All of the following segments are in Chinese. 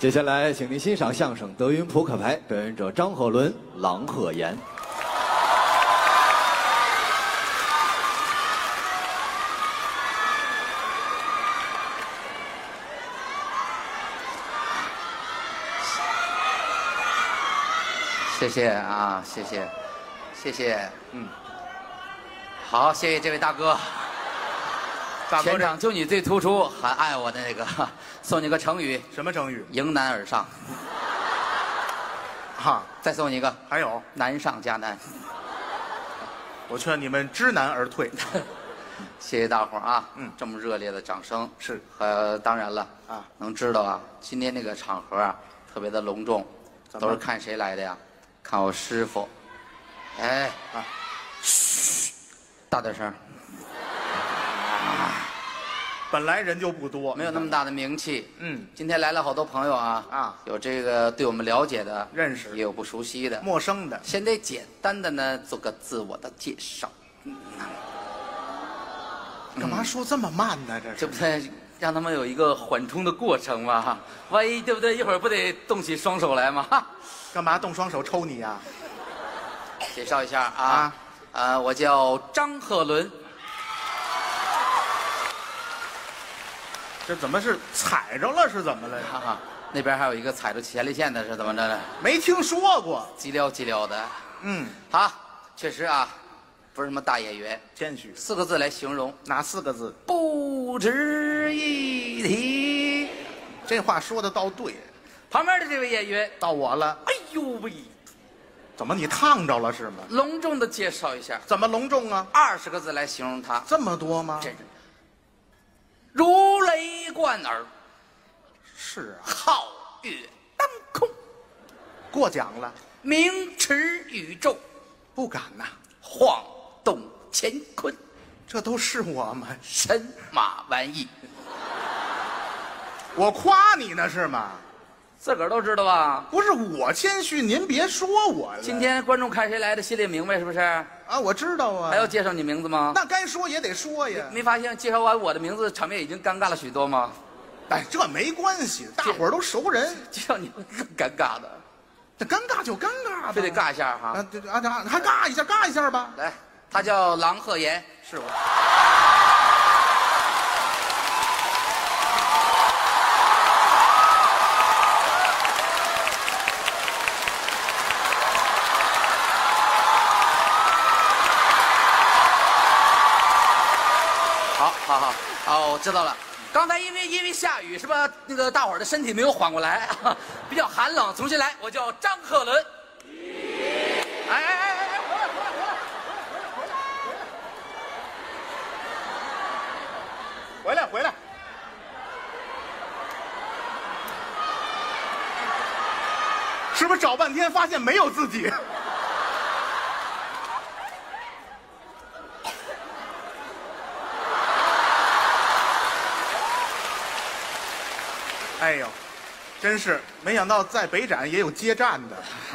接下来，请您欣赏相声《德云扑克牌》，表演者张鹤伦、郎鹤炎。谢谢啊，谢谢，谢谢，嗯，好，谢谢这位大哥。全大哥这场就你最突出，还爱我的那个，送你个成语，什么成语？迎难而上。哈，再送你一个，还有，难上加难。我劝你们知难而退。谢谢大伙儿啊，嗯这么热烈的掌声是呃，当然了啊，能知道啊，今天这个场合啊，特别的隆重，都是看谁来的呀？看我师傅。哎，啊，大点声，本来人就不多，没有那么大的名气。嗯，今天来了好多朋友啊啊有这个对我们了解的，认识也有不熟悉的。陌生的。先得简单的呢做个自我的介绍，干嘛说这么慢呢？这是这不得让他们有一个缓冲的过程吗？万一对不对？一会儿不得动起双手来吗？哈 干嘛动双手抽你呀？介绍一下啊啊，呃，我叫张鹤伦，这怎么是踩着了？是怎么了？哈哈，那边还有一个踩着前列腺的，是怎么着的？没听说过。叽撩叽撩的，嗯，好，确实啊，不是什么大演员，谦虚。四个字来形容，哪四个字？不值一提。这话说的倒对。旁边的这位演员，到我了，哎呦喂，怎么你烫着了是吗？隆重的介绍一下，怎么隆重啊？二十个字来形容他，这么多吗？如雷贯耳，是啊，皓月当空，过奖了，名驰宇宙，不敢呐。晃动乾坤，这都是我们？神马玩意，我夸你呢是吗？自个儿都知道吧？不是我谦虚，您别说我了。今天观众看谁来的，心里明白是不是？啊，我知道啊。还要介绍你名字吗？那该说也得说呀。没发现介绍完我的名字，场面已经尴尬了许多吗？哎，这没关系，大伙儿都熟人，介绍你们更尴尬的，这尴尬就尴尬吧，非得尬一下哈。啊！对啊这还尬一下，尬一下吧。来，他叫郎鹤炎，是我。知道了。刚才因为因为下雨是吧？那个大伙儿的身体没有缓过来，比较寒冷。重新来，我叫张鹤伦。哎哎哎哎哎，回来回来回来！回来回来，是不是找半天发现没有自己？哎呦，真是没想到在北展也有接站的。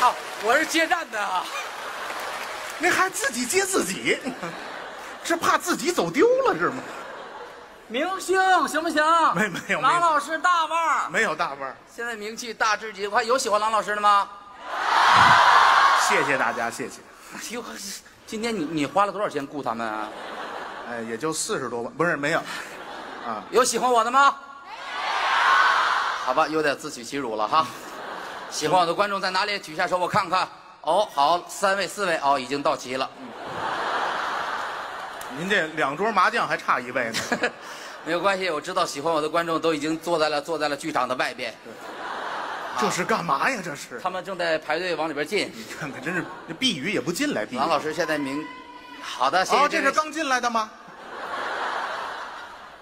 啊，我是接站的啊。那还自己接自己，是怕自己走丢了是吗？明星行不行？没没有郎老师大腕儿，没有大腕儿，现在名气大至极。我还有喜欢郎老师的吗？谢谢大家，谢谢。哎呦，今天你你花了多少钱雇他们啊？哎，也就四十多万，不是没有，啊，有喜欢我的吗？好吧，有点自取其辱了哈。喜欢我的观众在哪里？举下手，我看看。哦，好，三位、四位，哦，已经到齐了。您这两桌麻将还差一位呢。没有关系，我知道喜欢我的观众都已经坐在了坐在了剧场的外边，这是干嘛呀？这是，他们正在排队往里边进。你看看，真是这避雨也不进来，避雨。王老师现在明，好的，谢谢。哦，这是刚进来的吗？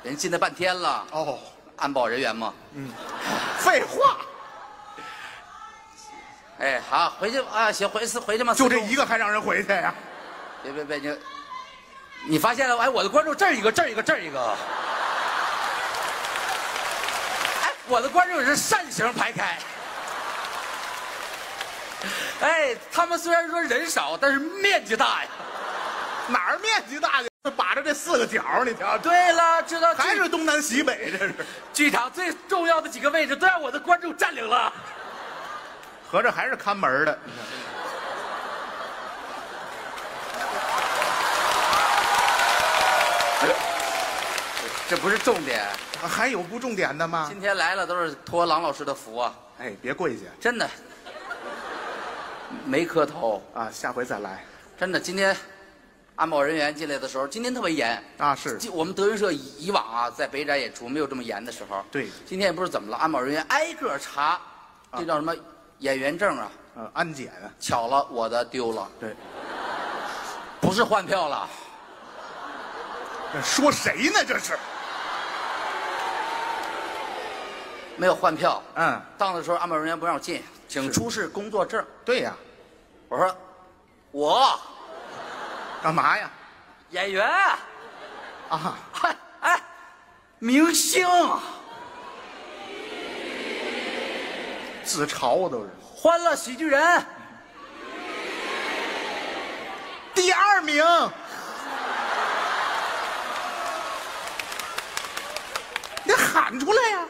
人进来半天了，哦，安保人员嘛。废话，哎，好，回去啊，行，回去回去嘛。就这一个还让人回去呀？别别别，你你发现了？哎，我的观众这儿一个，这儿一个，这儿一个。哎，我的观众是扇形排开。哎，他们虽然说人少，但是面积大呀。哪儿面积大呀？把着这这四个角，你瞧，对了，知道还是东南西北，这是，剧场最重要的几个位置都让我的观众占领了。合着还是看门的。这不是重点，啊还有不重点的吗？今天来了都是托郎老师的福啊，哎，别跪下真的没磕头，啊，下回再来真的。今天安保人员进来的时候，今天特别严。啊。是，今我们德云社以以往啊，在北展演出没有这么严的时候。对今天也不知道怎么了，安保人员挨个查，这叫什么演员证啊？呃，安检啊，巧了，我的丢了，对，不是换票了，说谁呢？这是，没有换票。嗯，到的时候，安保人员不让我进，请出示工作证。对呀，我说，我干嘛呀？演员，啊，嗨，哎，明星，自嘲都是。欢乐喜剧人，第二名，你喊出来呀！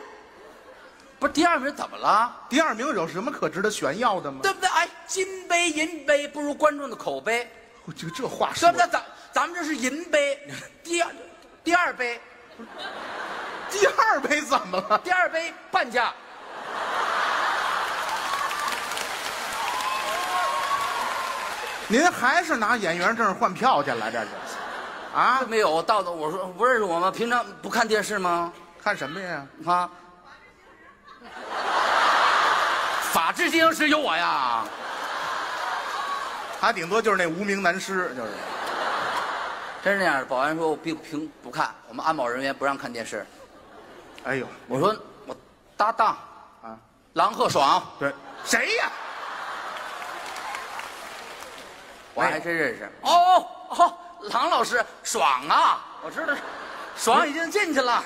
不是第二名怎么了？第二名有什么可值得炫耀的吗？对不对？哎，金杯银杯不如观众的口碑，我就这话说对不对？咱咱们这是银杯，第二第二杯，第二杯怎么了？第二杯半价。您还是拿演员证换票去了？这是？啊？没有，我到的我说不认识我吗？平常不看电视吗？看什么呀？啊，法制进行时有我呀。他顶多就是那无名男尸，就是。真是那样，保安说我并凭不看，我们安保人员不让看电视。哎呦，我说我搭档啊，郎鹤爽，对，谁呀？我还真认识。哦哦，郎老师，爽啊！我知道，爽已经进去了。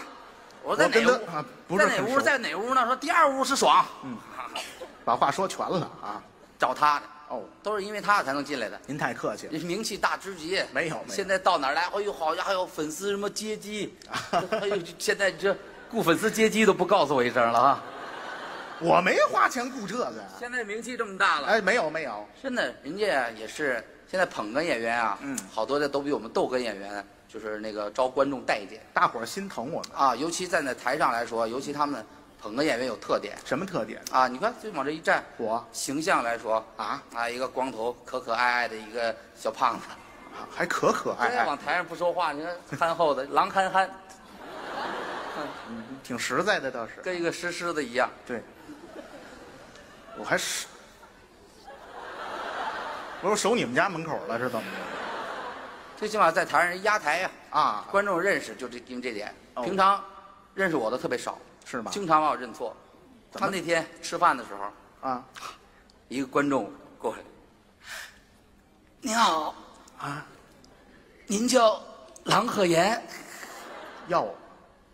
我说在跟哪屋？他啊不是在哪屋？在哪屋呢？说第二屋是爽。嗯 把话说全了啊！找他的，哦，都是因为他才能进来的。您太客气了。你名气大之极，没有没有现在到哪儿来？哎呦，好家伙，还有粉丝什么接机，哎呦，现在这雇粉丝接机都不告诉我一声了啊！我没花钱雇这个呀。现在名气这么大了，哎，没有没有，真的，人家也是现在捧哏演员啊，嗯好多的都比我们逗哏演员就是那个招观众待见大伙儿心疼我们。啊，尤其站在台上来说，尤其他们捧哏演员有特点什么特点？啊，你看就往这一站，我形象来说啊啊，一个光头可可爱爱的一个小胖子，啊还可可爱对，爱，往台上不说话，你看憨厚的狼憨憨，挺实在的倒是。跟一个石狮子一样。对，我还是，我说守你们家门口了，是怎么着？最起码在台上人压台呀、啊，观众认识就这因为这点。哦平常认识我的特别少，是吗？经常把我认错。他那天吃饭的时候，啊一个观众过来，您好，啊，您叫郎鹤炎。要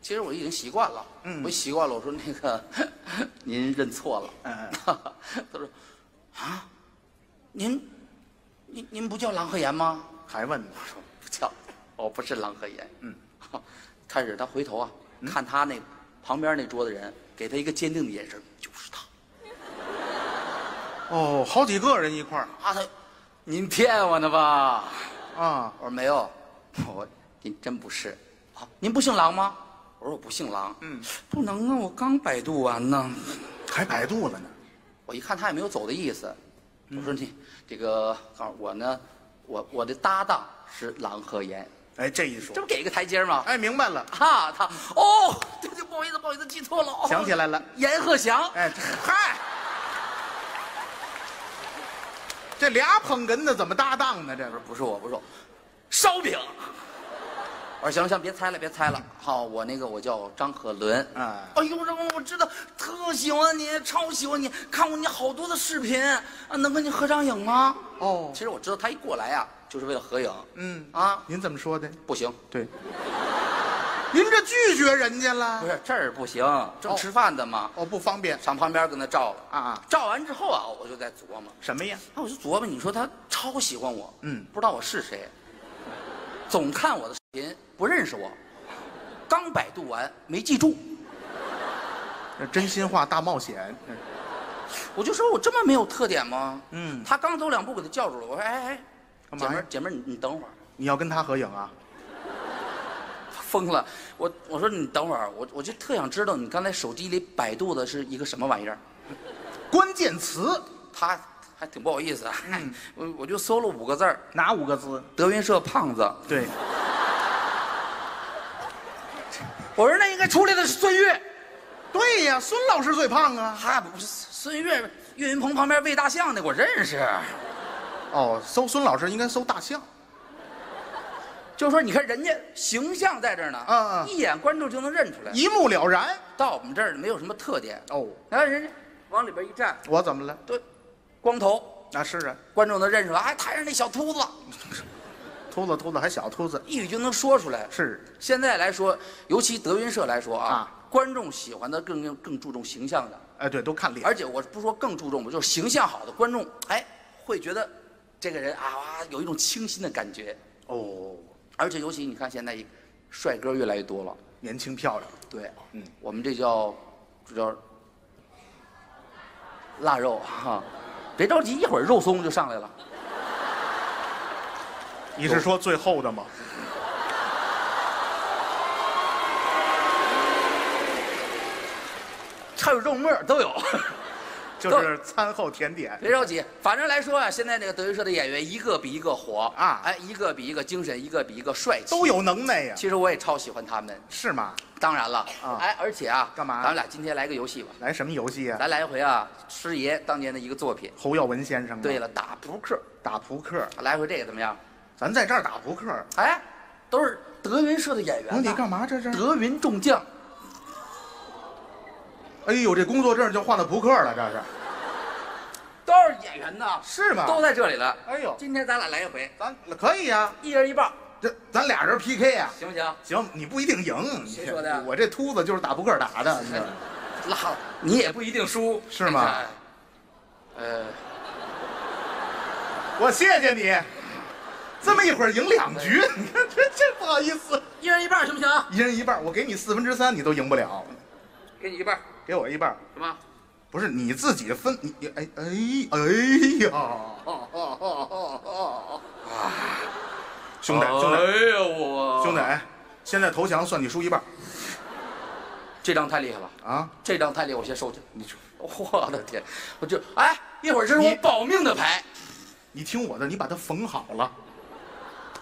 其实我已经习惯了，嗯我习惯了。我说那个，您认错了。嗯 他说，啊，您，您您不叫郎鹤炎吗？还问呢？我 说不叫，我不是郎鹤炎。嗯，开始他回头啊，看他那旁边那桌的人，给他一个坚定的眼神，就是他。哦，好几个人一块儿啊，他，您骗我呢吧？啊，我说没有，我您真不是。啊，您不姓郎吗？我说我不姓郎。嗯，不能啊，我刚百度完呢。还百度了呢。我一看他也没有走的意思，我说你这个，告诉我呢，我我的搭档是郎鹤炎，哎，这一说这，不给个台阶吗？哎，明白了，啊，他哦，对对，不好意思，不好意思，记错了。哦想起来了。阎鹤祥，哎，嗨，这俩捧哏的怎么搭档呢？这是不是我，不是我，烧饼。我说行了行了，别猜了，别猜了。好，我那个我叫张鹤伦。哎哎呦，这我知道，特喜欢你，超喜欢你，看过你好多的视频啊，能跟你合张影吗？哦其实我知道他一过来呀、就是为了合影。嗯啊，您怎么说的？不行，对，您这拒绝人家了不？是这儿不行，正吃饭的嘛，哦，不方便上旁边跟他照了。啊啊？照完之后啊，我就在琢磨，什么呀？啊，我就琢磨，你说他超喜欢我，嗯不知道我是谁，总看我的视。频不认识我，刚百度完没记住，这真心话大冒险。我就说我这么没有特点吗？嗯，他刚走两步给他叫住了，我说哎哎，干嘛姐们儿姐们儿你你等会儿，你要跟他合影啊？疯了，我我说你等会儿，我我就特想知道你刚才手机里百度的是一个什么玩意儿，关键词。他还挺不好意思 我我就搜了五个字儿，哪五个字？德云社胖子，对，我说那应该出来的是孙越，对呀，孙老师最胖啊。他不是孙越，岳云鹏旁边喂大象那我认识。哦，搜孙老师应该搜大象。就说你看人家形象在这儿呢，嗯嗯一眼观众就能认出来。一目了然。到我们这儿没有什么特点，哦，然后人家往里边一站，我怎么了？对，光头，啊，是啊，观众能认出来，哎，台上那小 秃子，秃子秃子还小秃子。一语就能说出来。是，现在来说，尤其德云社来说啊，啊观众喜欢的更更注重形象的，哎，对，都看脸。而且我不说更注重吧，就是形象好的观众，哎，会觉得这个人啊哇有一种清新的感觉。哦，而且尤其你看现在帅哥越来越多了，年轻漂亮。对，嗯，我们这叫这叫腊肉哈，别着急，一会儿肉松就上来了。你是说最后的吗？还有肉沫都有，就是餐后甜点。别着急。反正来说啊，现在这个德云社的演员一个比一个火啊哎，一个比一个精神，一个比一个帅气，都。有能耐呀。其实我也超喜欢他们。是吗？当然了，啊哎，而且啊，干嘛咱们俩今天来个游戏吧，来什么游戏啊？咱来一回啊，师爷当年的一个作品。侯耀文先生。对，了，打扑克，打扑克。来回这个怎么样？咱在这儿打扑克。哎，都是德云社的演员你干嘛这是？德云众将，哎呦，这工作证就换到扑克了，这是。都是演员呢，是吗？都在这里了。哎呦，今天咱俩来一回，咱可以呀。一人一半，这咱俩人 PK 呀。行不行？行，你不一定赢。谁说的我这秃子就是打扑克打的。拉了，你也不一定输，是吗？呃，我谢谢你，这么一会儿赢两局，你看这这不好意思，一人一半行不行？一人一半，我给你四分之三，你都赢不了，给你一半，给我一半，什么？不是你自己分，你你哎哎哎呀，啊 兄弟兄弟。哎呀我。兄弟，哎，现在投降算你输一半这张太厉害了，啊！这张太厉害，我先收去。你说，我的天，我就哎，一会儿这是我保命的牌，你听我的，你把它缝好了，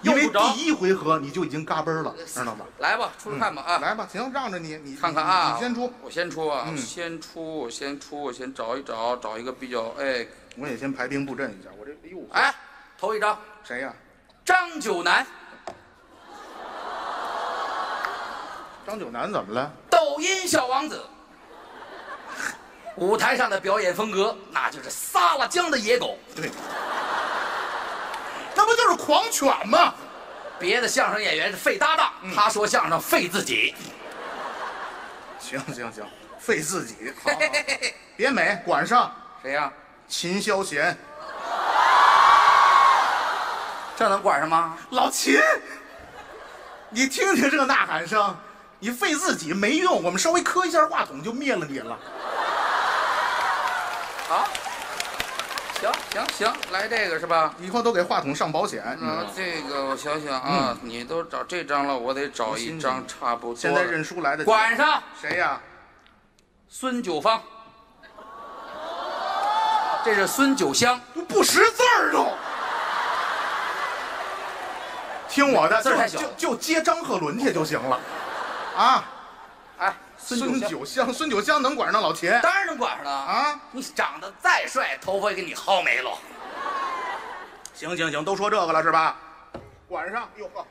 因为第一回合你就已经嘎嘣了，知道吗？来吧，出来看吧啊！来吧，行，让着你，你看看啊，你先出，我先出啊，嗯。先出，我先出，我先找一找，找一个比较哎。我也先排兵布阵一下，我这哎呦，哎，头一张谁呀？张九南，张九南怎么了？抖音小王子，舞台上的表演风格那就是撒了浆的野狗，对，狂犬吗？别的相声演员是费搭档，他说相声费自己。行行行，费自己，好好好别美，管上。谁呀、秦霄贤，这能管上吗？老秦，你听听这个呐喊声，你费自己没用，我们稍微磕一下话筒就灭了你了。啊，行行行，来这个是吧？以后都给话筒上保险，你知道那吗？这个我想想啊，你都找这张了，我得找一张差不多。现在认输来的管上谁呀？孙九芳，这是孙九香，不识字儿都。听我的，字儿就就接张鹤伦去就行了，啊！哎，孙孙九香，孙九香能管上老秦当然能管上了啊！啊？你长得再帅，头发也给你薅没了。行行行，都说这个了是吧？管上，哟呵，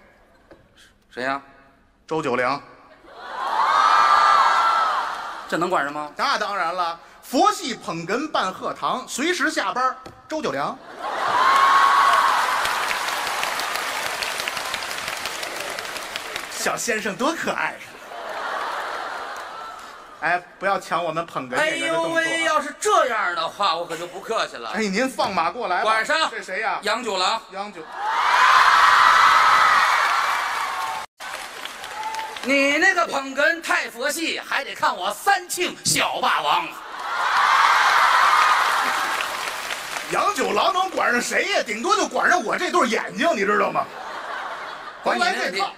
谁呀、周九良，这能管上吗？那当然了，佛系捧哏办鹤堂，随时下班。周九良，小先生多可爱呀、哎，不要抢我们捧哏哎演员的动作、呦喂，啊。要是这样的话，我可就不客气了。哎，您放马过来吧。管上这谁呀、杨九郎，杨九。你那个捧哏太佛系，还得看我三庆小霸王。杨九郎能管上谁呀？顶多就管上我这对眼睛，你知道吗？管你那来这套，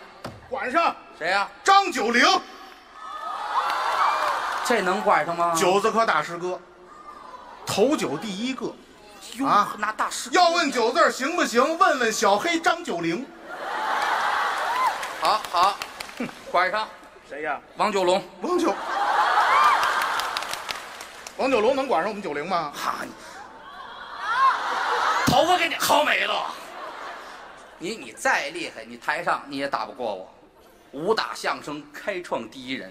管上谁呀、张九龄，这能管上吗？九字科大师哥，头九第一个。哟啊拿大师要问九字行不行？问问小黑张九龄。好好，管上谁呀？王九龙。王九。王九龙能管上我们九龄吗？哈，你头发给你薅没了。你你再厉害，你台上你也打不过我。武打相声开创第一人，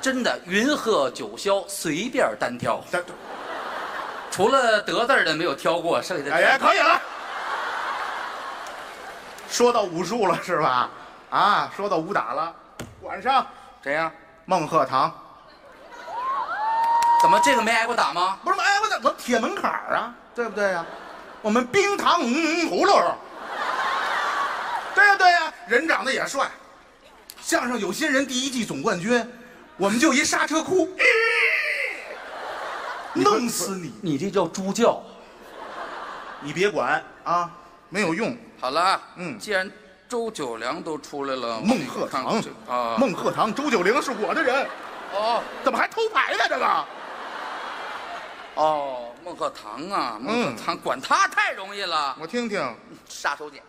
真的云鹤九霄随便单挑，除了得字儿的没有挑过，剩下的哎呀，可以了。说到武术了是吧？啊，说到武打了，晚上谁呀？孟鹤堂。怎么这个没挨过打吗？不是，挨过打，我铁门槛儿啊？对不对呀、我们冰糖葫芦。对呀、对呀、人长得也帅。相声有新人第一季总冠军，我们就一刹车库，弄死你！你这叫猪叫。你别管。啊，没有用。好了，嗯。既然周九良都出来了，孟鹤堂。啊，孟鹤堂，周九龄是我的人，哦。怎么还偷牌呢？这个？哦，孟鹤堂啊，孟嗯鹤堂管他太容易了，我听听，杀手锏，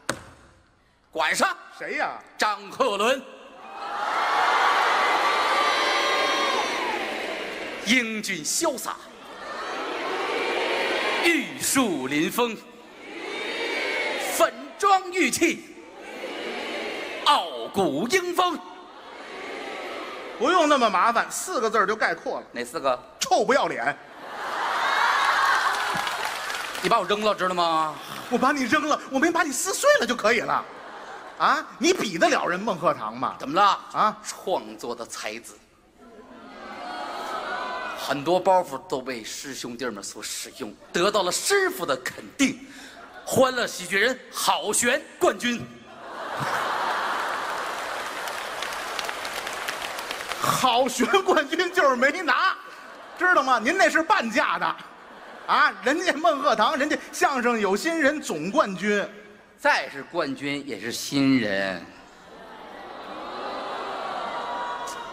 管上。谁呀？张鹤伦，英俊潇洒，玉树临风，粉妆玉砌，傲骨英风，不用那么麻烦，四个字儿就概括了：哪四个？臭不要脸。你把我扔了，知道吗？我把你扔了，我没把你撕碎了就可以了。啊，你比得了人孟鹤堂吗？怎么了？啊创作的才子，很多包袱都被师兄弟们所使用，得到了师傅的肯定。欢乐喜剧人好悬冠军，好悬冠军就是没拿，知道吗？您那是半价的，啊，人家孟鹤堂，人家相声有新人总冠军，再是冠军也是新人。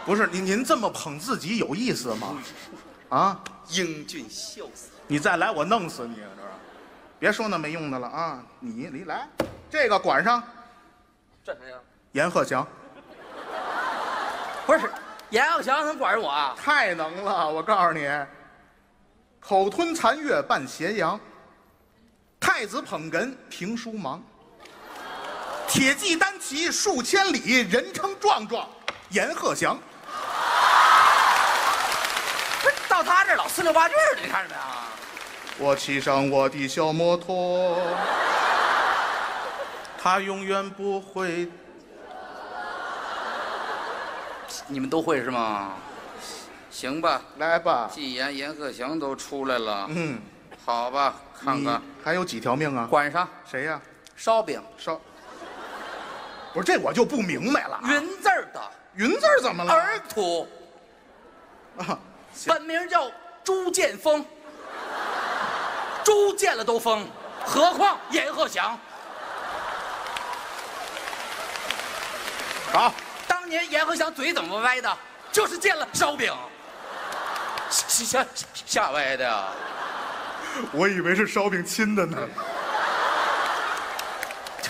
不是您您这么捧自己有意思吗？啊，英俊潇洒，你再来我弄死你，知道吧？别说那没用的了啊！你你来，这个管上这谁呀？阎鹤祥，不是，阎鹤祥能管着我啊？太能了！我告诉你，口吞残月半斜阳，太子捧哏评书忙，铁骑单骑数千里，人称壮壮阎鹤祥。不是，到他这儿老四六八句儿的，你看着没有？我骑上我的小摩托，他永远不会。你们都会是吗？行吧，来吧，既然阎鹤祥都出来了，嗯，好吧，看看还有几条命啊？管上谁呀、烧饼，烧。不是这我就不明白了啊。云字儿的云字儿怎么了？儿土，啊，行本名叫朱建峰，猪见了都疯，何况阎鹤祥。好，当年阎鹤祥嘴怎么歪的？就是见了烧饼，下下下歪的呀。我以为是烧饼亲的呢，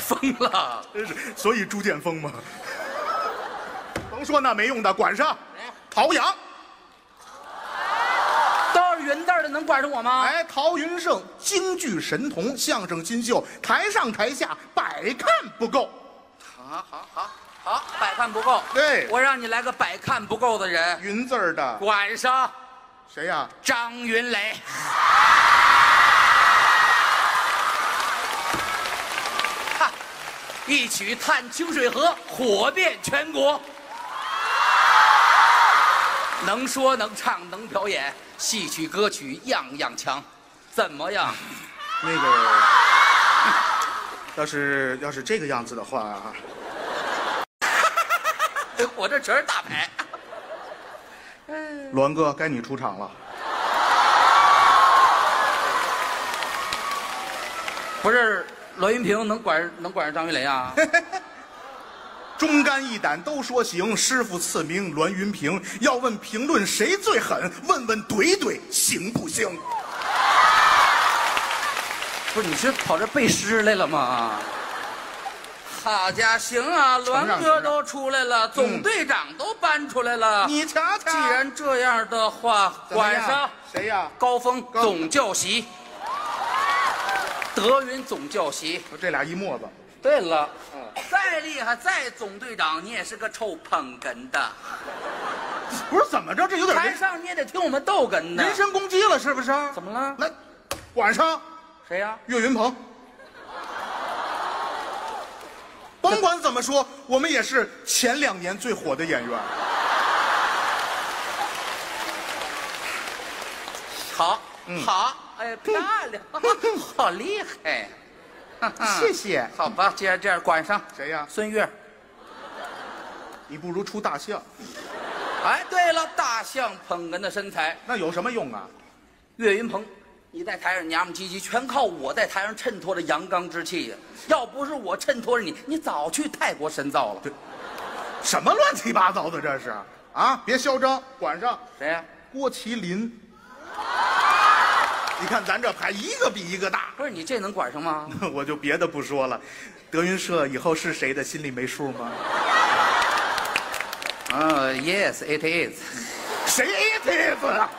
疯了！真是，所以朱建峰嘛。甭说那没用的，管上。陶阳，都能管上我吗？哎，陶云胜，京剧神童，相声新秀，台上台下百看不够。好好好好，百看不够。对我让你来个百看不够的人，云字儿的管上谁呀、张云雷。哈，一曲《探清水河》火遍全国，能说能唱能表演，戏曲歌曲样样强，怎么样？那个，要是要是这个样子的话，我这全是大牌。栾哥，该你出场了。不是栾云平能管能管上张云雷啊？忠肝义胆都说行，师傅赐名栾云平。要问评论谁最狠，问问怼怼行不行？不是，你是跑这背诗来了吗？好家伙，行啊，栾哥都出来了，总队长都搬出来了。你瞧瞧，既然这样的话，怎么样管上谁呀？高峰总教习，德云总教习。这俩一沫子，对了，再厉害再总队长，你也是个臭捧哏的，不是怎么着？这有点台人上你也得听我们逗哏的。人身攻击了，是不是？怎么了？那晚上谁呀？岳云鹏。甭管怎么说，我们也是前两年最火的演员。好，嗯好，哎，漂亮，好厉害。谢谢好吧，既然这样，管上谁呀？孙悦。你不如出大象，哎，对了，大象捧哏的身材，那有什么用啊？岳云鹏，你在台上娘们唧唧，全靠我在台上衬托着阳刚之气呀。要不是我衬托着你，你早去泰国深造了。对什么乱七八糟的这是？啊，别嚣张，管上谁呀？郭麒麟。你看咱这牌一个比一个大，不是你这能管上吗？我就别的不说了。德云社以后是谁的，心里没数吗？啊，Yes, it is。谁 it is 啊？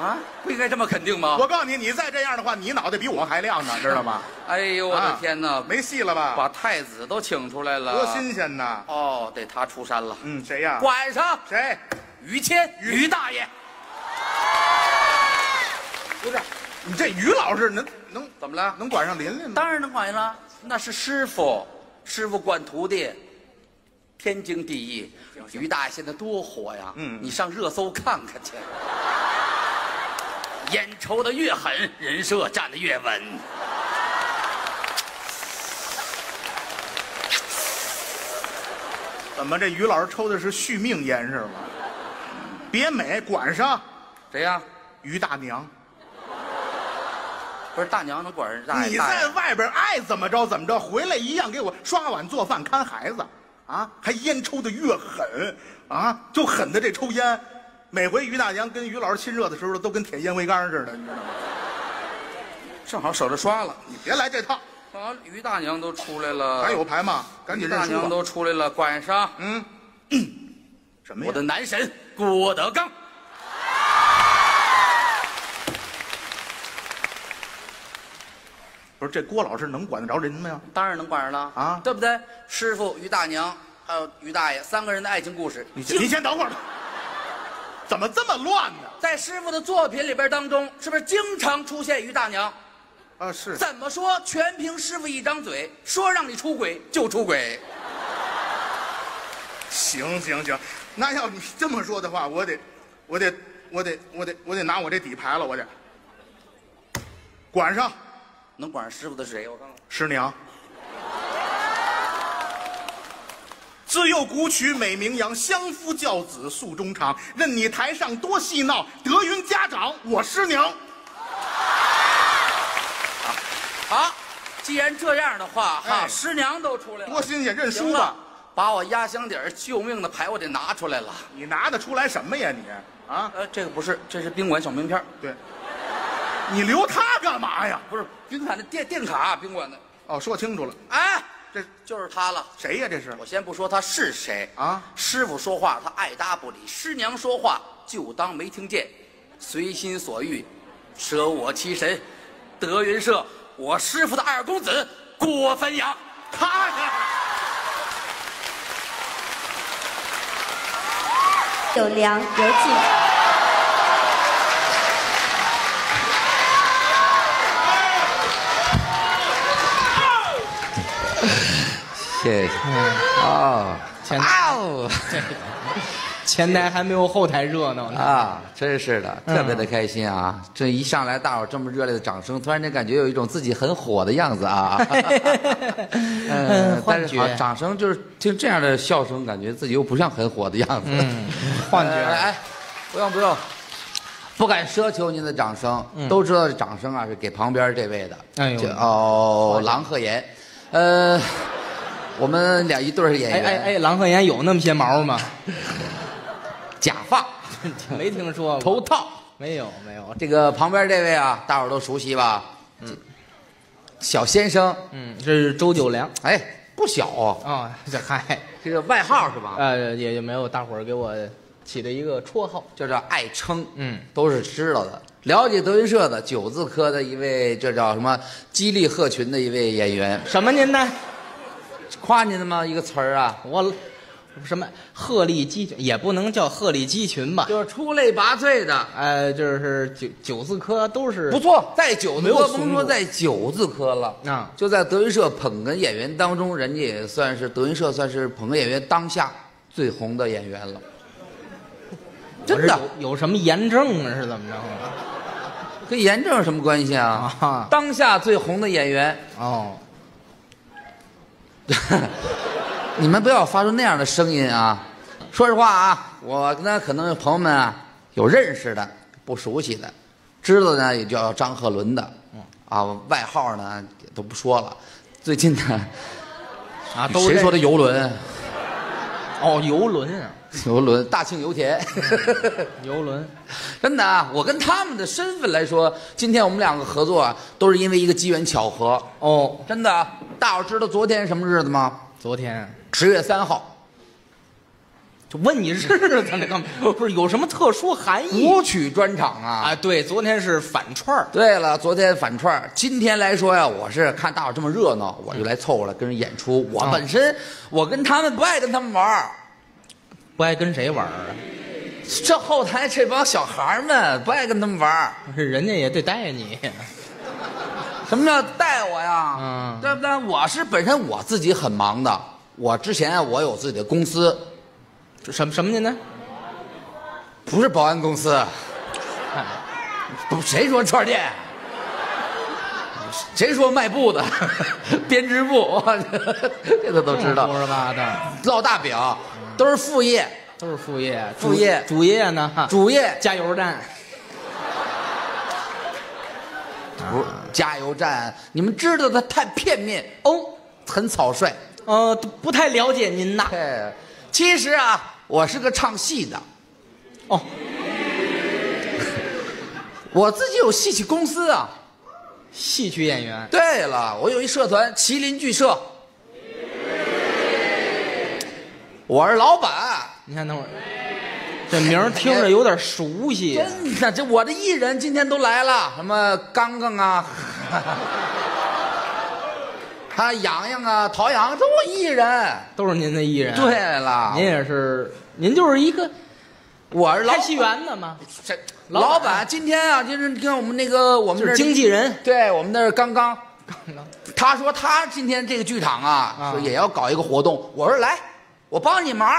啊，不应该这么肯定吗？我告诉你，你再这样的话，你脑袋比我还亮呢，知道吗？哎呦，我的啊天哪！没戏了吧？把太子都请出来了，多新鲜呐！哦，得他出山了。嗯，谁呀？管上谁？于谦，于大爷，你这于老师能能怎么了？能管上琳琳吗？当然能管上了，那是师傅，师傅管徒弟，天经地义。于大爷现在多火呀！嗯你上热搜看看去。烟抽的越狠，人设站得越稳。怎么这于老师抽的是续命烟是吗？别美，管上谁呀？于大娘。不是大娘能管人大爷？你在外边爱怎么着怎么着，回来一样给我刷碗做饭看孩子，啊，还烟抽的越狠啊，就狠的这抽烟，每回于大娘跟于老师亲热的时候，都跟舔烟灰缸似的，你知道吗？正好守着刷了。你别来这套，啊，于大娘都出来了，还有牌吗？赶紧于大娘认输吧。都出来了，管上嗯，什么呀？我的男神郭德纲。不是这郭老师能管得着人吗呀？当然能管着了啊对不对？师傅于大娘还有于大爷三个人的爱情故事，你先你先等会儿吧，怎么这么乱呢？在师傅的作品里边当中，是不是经常出现于大娘？啊，是怎么说？全凭师傅一张嘴，说让你出轨就出轨。行行行，那要你这么说的话，我得，我得，我得，我得，我得拿我这底牌了，我得管上能管上师傅的是谁？我看看。师娘。自幼古曲美名扬，相夫教子诉衷肠。任你台上多戏闹，德云家长我师娘。好，既然这样的话，哈，哎师娘都出来了，多新鲜，认输了吧。把我压箱底儿救命的牌我得拿出来了。你拿得出来什么呀你？啊，呃，这个不是，这是宾馆小名片儿对，你留他干嘛呀？不是宾馆的电电卡，宾馆的。哦，说清楚了，哎，这就是他了。谁呀？这是我先不说他是谁啊师傅说话他爱搭不理，师娘说话就当没听见，随心所欲，舍我其神。德云社，我师傅的二公子郭汾阳。他呀。有梁有景。谢谢。哦，前哦，前台还没有后台热闹呢。啊，真是的，嗯特别的开心啊！这一上来，大伙这么热烈的掌声，突然间感觉有一种自己很火的样子啊。嗯，但是好掌声就是听这样的笑声，感觉自己又不像很火的样子。嗯，幻觉。哎，哎不用不用，不敢奢求您的掌声，都知道这掌声啊是给旁边这位的。嗯哎就哦，郎鹤炎，呃，我们俩一对儿演员，哎哎哎，郎鹤炎有那么些毛吗？假发、没听说过。头套。没有没有。这个旁边这位啊，大伙儿都熟悉吧？嗯，小先生，嗯，这是周九良。哎，不小啊，哦，这嗨，这个外号是吧？呃，也也没有大伙儿给我起的一个绰号。就叫爱称，嗯，都是知道的。了解德云社的九字科的一位，这叫什么？激励鹤群的一位演员，什么您呢？夸您的吗？一个词儿啊，我什么鹤立鸡群，也不能叫鹤立鸡群吧？就是出类拔萃的，呃，就是九九字科都是不错，在九字没有科，松过甭说在九字科了啊就在德云社捧哏演员当中，人家也算是德云社算是捧哏演员当下最红的演员了。真的，我是有有什么炎症啊？是怎么着？跟炎症有什么关系啊？啊当下最红的演员，哦，你们不要发出那样的声音啊！说实话啊，我呢可能朋友们啊有认识的，不熟悉的，知道呢也叫张鹤伦的，啊，外号呢也都不说了。最近呢，啊，都谁说的游轮？哦，游轮啊，游轮，大庆油田。游轮真的啊，我跟他们的身份来说，今天我们两个合作啊，都是因为一个机缘巧合。哦，真的啊，大伙知道昨天什么日子吗？昨天十月三号，就问你日子呢，干嘛？不是有什么特殊含义舞曲专场啊。啊？对，昨天是反串儿对了，昨天反串儿，今天来说呀，我是看大伙这么热闹，我就来凑过来跟人演出。我啊本身我跟他们不爱跟他们玩儿，不爱跟谁玩儿啊？这后台这帮小孩们不爱跟他们玩儿。是人家也得带你，什么叫带我呀？嗯对不对？我是本身我自己很忙的，我之前我有自己的公司，这什么什么的呢？不是保安公司，哎不谁说串店？谁说卖布的？编织布，这个都知道胡。说八道，烙大饼都是副业，都是副业，副业主主业呢？哈主业加油站，不是加油站。你们知道的太片面哦，很草率。呃，不太了解您呐。哎，其实啊，我是个唱戏的，哦，我自己有戏曲公司啊。戏曲演员，对了，我有一社团麒麟剧社，我是老板。你看等会儿，这名儿听着有点熟悉。真的，这我的艺人今天都来了，什么刚刚啊，还有洋洋啊、陶阳，都我艺人。都是您的艺人。对，了，您也是，您就是一个我是老开戏园的嘛，这老板今天啊，就是跟我们那个我们是这经纪人。对我们那儿刚刚，他说他今天这个剧场啊，也要搞一个活动。我说来，我帮你忙，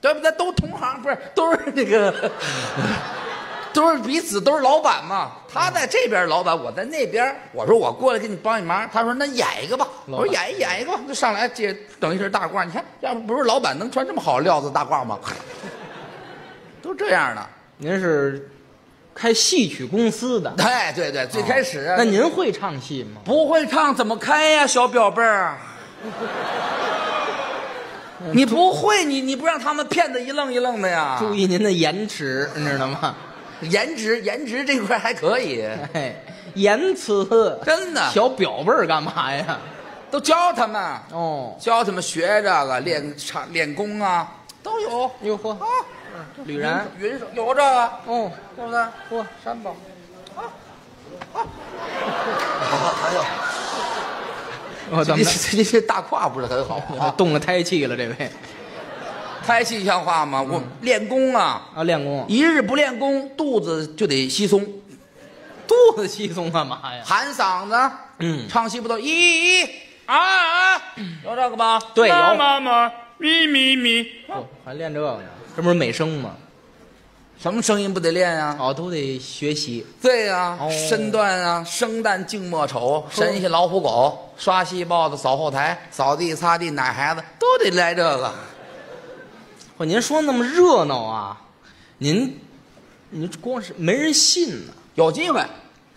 对不对？都同行，不是都是那个，都是彼此都是老板嘛。他在这边老板，我在那边。我说我过来给你帮你忙。他说那演一个吧。我说演一演一个吧，就上来这等一身大褂。你看，要不不是老板能穿这么好的料子大褂吗？都这样的。您是开戏曲公司的。对对对，最开始啊那您会唱戏吗？不会唱怎么开呀，小表妹儿？你不会，你你不让他们骗得一愣一愣的呀？注意您的言辞，你知道吗？颜值，颜值这块还可以，哎，言辞真的小表辈儿干嘛呀？都教他们，哦，教他们学这个练唱练功啊，都有。哟呵，啊，吕然，云手有这个，哦，对不对？嚯，山宝，我怎么这这这大胯不是很好啊？动了胎气了？这位胎气像话吗？我练功啊，啊，练功，一日不练功，肚子就得稀松。肚子稀松干嘛呀？喊嗓子，嗯唱戏不都一一啊啊，有这个吧？对有妈妈咪咪咪，哦，还练这个呢？这不是美声吗？什么声音不得练呀、哦，都得学习。对呀、哦身段啊，生旦净末丑，神仙老虎狗，刷戏豹子，扫后台，扫地擦地，奶孩子，都得来这个。哦，您说那么热闹啊？您，您光是没人信呢。有机会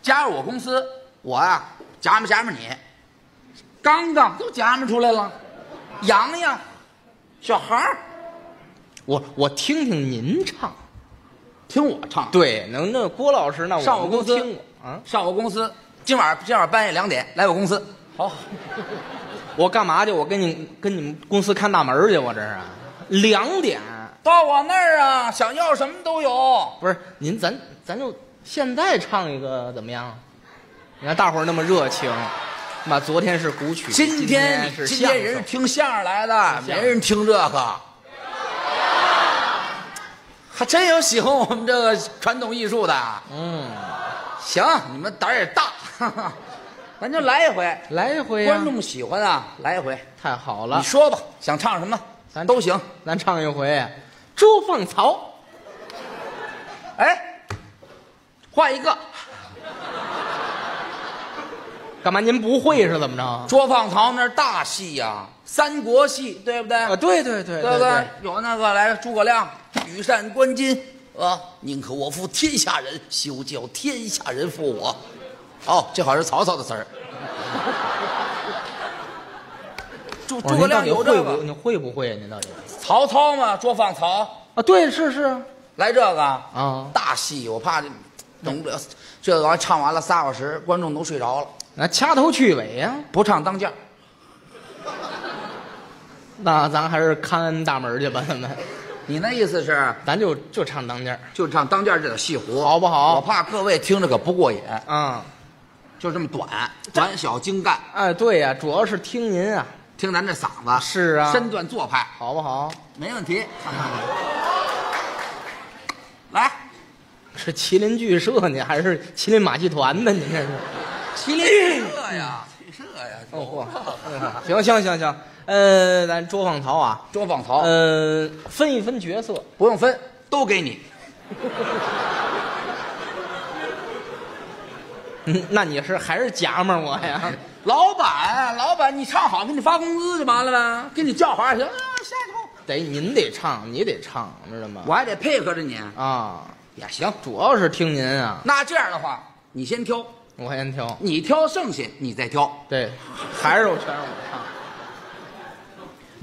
加入我公司，我呀、加盟加盟你。刚刚都加盟出来了，洋洋，小孩儿我我听听您唱。听我唱。对，能那郭老师那我上我公司听过啊。上我公司，今晚今晚半夜两点来我公司。好，我干嘛去？我跟你跟你们公司看大门去，我这是两点。到我那儿啊，想要什么都有。不是您，咱咱就现在唱一个怎么样？你看大伙儿那么热情，妈，昨天是古曲，今天是今天人是听相声来的，没人听这个。还真有喜欢我们这个传统艺术的。嗯，行，你们胆儿也大，哈 哈咱就来一回。来一回呀、观众喜欢啊，来一回。太好了，你说吧，想唱什么咱都行。咱唱一回《捉放曹哎，换一个，》，干嘛您不会是怎么着？捉放曹那是大戏呀、三国戏，对不对？啊，对对对对对不对？有那个来诸葛亮羽扇纶巾啊，宁可我负天下人，休叫天下人负我。哦，这好像是曹操的词儿。诸诸葛亮有这个会不？你会不会啊？您到底？曹操嘛，捉放曹，啊，对，是是来这个啊，大戏，我怕这等不了。这个玩意唱完了仨小时，观众都睡着了，那掐头去尾呀、不唱当间儿。那咱还是看大门去吧，咱们，你那意思是咱就就唱当间儿就唱当间儿这点戏胡，好不好我怕各位听着可不过瘾，嗯。就这么短，短小精干。哎，对呀、主要是听您啊，听咱这嗓子，是啊身段做派，好不好？没问题。来，是麒麟剧社呢，还是麒麟马戏团呢？您这是？麒麟剧社呀，剧社呀，哦嚯，行行行行，呃，咱捉放曹啊，捉放曹，呃，分一分角色，不用分，都给你。嗯，那你是还是夹嘛我呀？老板，老板，你唱好，给你发工资就完了呗，给你叫好也行。啊，下一步，得您得唱，你得唱，知道吗？我还得配合着你，啊，也行。主要是听您啊，那这样的话，你先挑，我先挑，你挑剩下，你再挑。对，还是我全是我唱。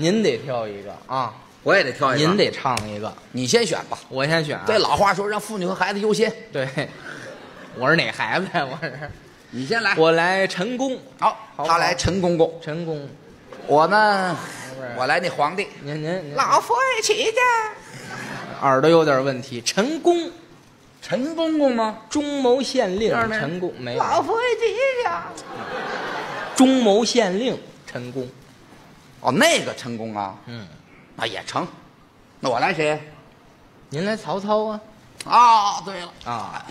您得挑一个啊，我也得挑一个，您得唱一个，你先选吧。我先选、啊。这老话说，让妇女和孩子优先。对，我是哪孩子呀？我是，你先来。我来陈公，好，好他来陈公公，陈公，我呢，我来那皇帝。您您您老佛爷起去。耳朵有点问题。陈公，陈公公吗？中牟县令陈公没有，老夫一起去。中牟县令陈宫，哦，那个成功啊，嗯，那也成。那我来谁？您来曹操啊？啊，对了，啊，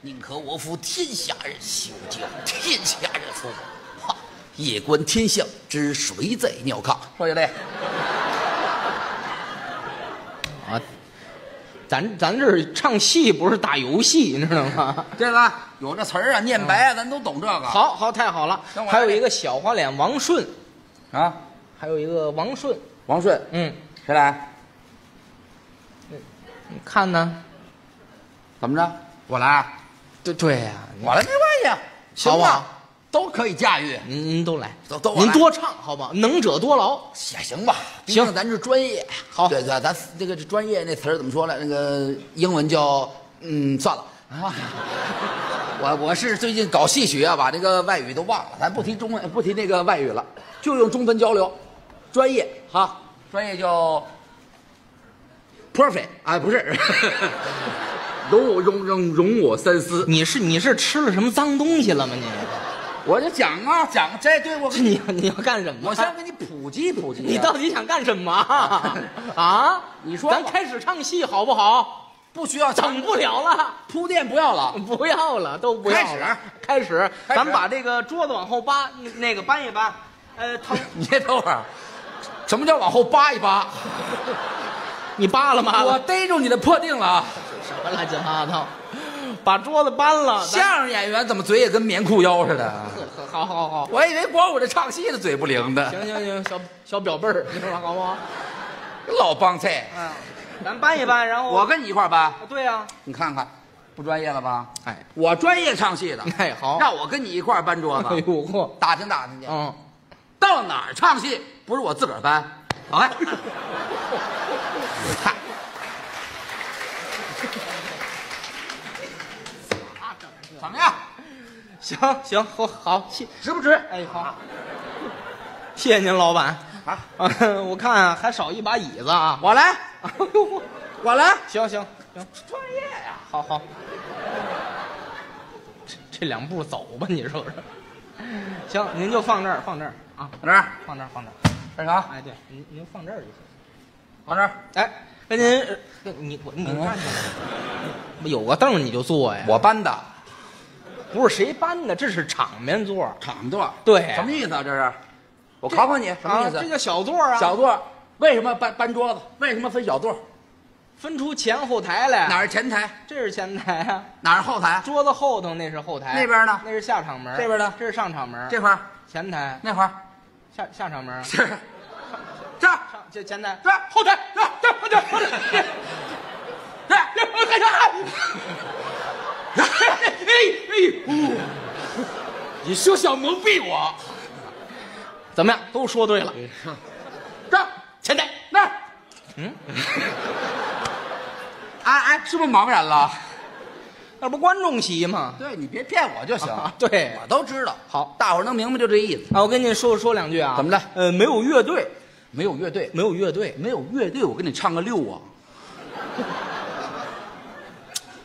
宁可我负天下人，休教天下人负我。哈，夜观天象，知谁在尿炕。说就对。啊，咱咱这是唱戏，不是打游戏，你知道吗？这个有这词儿啊，念白啊，咱都懂这个。好好，太好了还有一个小花脸王顺，啊，还有一个王顺，王顺，嗯，谁来？你看呢？怎么着？我来啊，对对呀、我来没关系啊，行好不好啊，都可以驾驭，您您都来，都都您多唱好不好？能者多劳。也行吧。行咱这专业。好对对，咱这个这专业那词儿怎么说来？那个英文叫嗯，算了啊。我我是最近搞戏曲啊，把这个外语都忘了，咱不提中文，不提那个外语了，就用中文交流。专业哈，专业叫 perfect 啊，不是，容我容容容我三思。你是你是吃了什么脏东西了吗？你我就讲啊讲，这对我你你要干什么？我先给你普及普及啊。你到底想干什么啊？你说咱开始唱戏好不好？不需要整不了了，铺垫不要了。不要了，都不要了。开始开始，咱把这个桌子往后扒，那那个搬一搬。呃，腾，你先等会儿，什么叫往后扒一扒？你扒了吗？我逮住你的破腚了啊！什么乱七八糟，把桌子搬了。相声演员怎么嘴也跟棉裤腰似的？好好好，我以为光我这唱戏的嘴不灵的，行行行，小小表辈儿，你说好不好？老帮菜。嗯，咱搬一搬，然后我跟你一块儿搬，对呀、你看看，不专业了吧？哎，我专业唱戏的，哎好，让我跟你一块儿搬桌哎子，呦嚯，打听打听去。嗯，到哪儿唱戏不是我自个儿搬？来，嗨，怎么样？行行，好好，谢。值不值？哎好，谢谢您老板。啊，啊，我看啊还少一把椅子啊，我来，哎呦，我来。行行行，专业呀、好好，这这两步走吧，你说说。行，您就放这儿，放这儿啊，放这儿，放这儿，放这儿。干啥？哎，对，您您放这儿就行。放这儿。哎，那您，呃那你我你站起来，有个凳儿你就坐呀。我搬的，不是谁搬的，这是场面座儿。场座。对什么意思啊？这是？我考考你，什么意思？啊这叫小座儿啊。小座。为什么搬搬桌子？为什么分小座？分出前后台来。哪儿前台？这是前台啊，哪儿后台？桌子后头那是后台。那边呢那是下场门。这边呢这是上场门。这块儿，前台那块儿下下场门。是这儿上这前台。这儿后台，这儿这后台，这儿这儿这儿哎哎，你休想蒙蔽我！怎么样？都说对了。这儿前台那儿，嗯，哎哎，是不是茫然了？那不观众席吗？对你别骗我就行啊。对我都知道。好大伙儿能明白就这意思。啊，我跟你说说两句啊。怎么了呃，没有乐队，没有乐队，没有乐队。没有乐队，我跟你唱个六啊！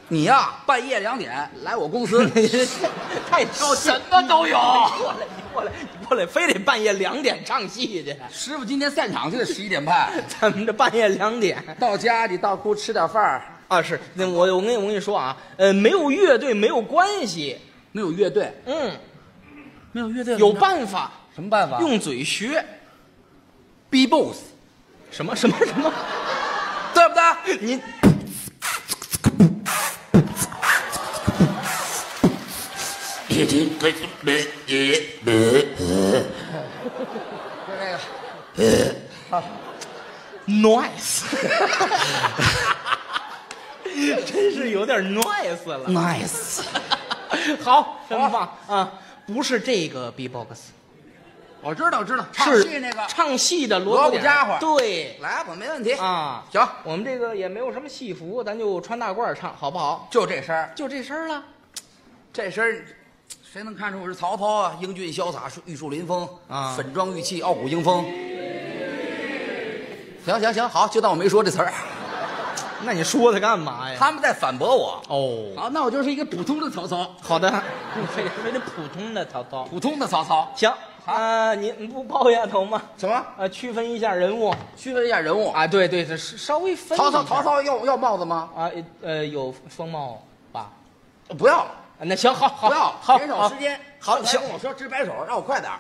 你呀、半夜两点来我公司，太 挑什么都有。你过来，你过来，你过来，非得半夜两点唱戏去。师傅今天散场就得十一点半，咱们这半夜两点到家里到库吃点饭儿，啊，是那我我跟你我跟你说啊，呃，没有乐队没有关系，没有乐队，嗯，没有乐队有办法，什么办法？用嘴学 B-box，什么什么什么，对不对？你？就这个，nice，真是有点 nice 了。nice。好，真棒啊！不是这个 B-box，我知道，我知道，唱戏那个。唱戏的锣锣鼓鼓家伙对来吧，没问题。啊，行，我们这个也没有什么戏服，咱就穿大褂唱，好不好？就这身儿，就这身儿了。这身儿，谁能看出我是曹操啊？英俊潇洒，玉树临风啊粉妆玉砌，傲骨英风。行行行，好，就当我没说这词儿。那你说他干嘛呀？他们在反驳我。哦，好，那我就是一个普通的曹操，好的，非得非得普通的曹操。普通的曹操。行，啊，您不包丫头吗？什么？呃，区分一下人物区分一下人物。啊，对对，这是稍微分曹操，一下曹操要要帽子吗？啊，呃，有风帽吧？不要了，啊那行，好好不要，好，减少好时间。好行跟我说直摆手，让我快点儿。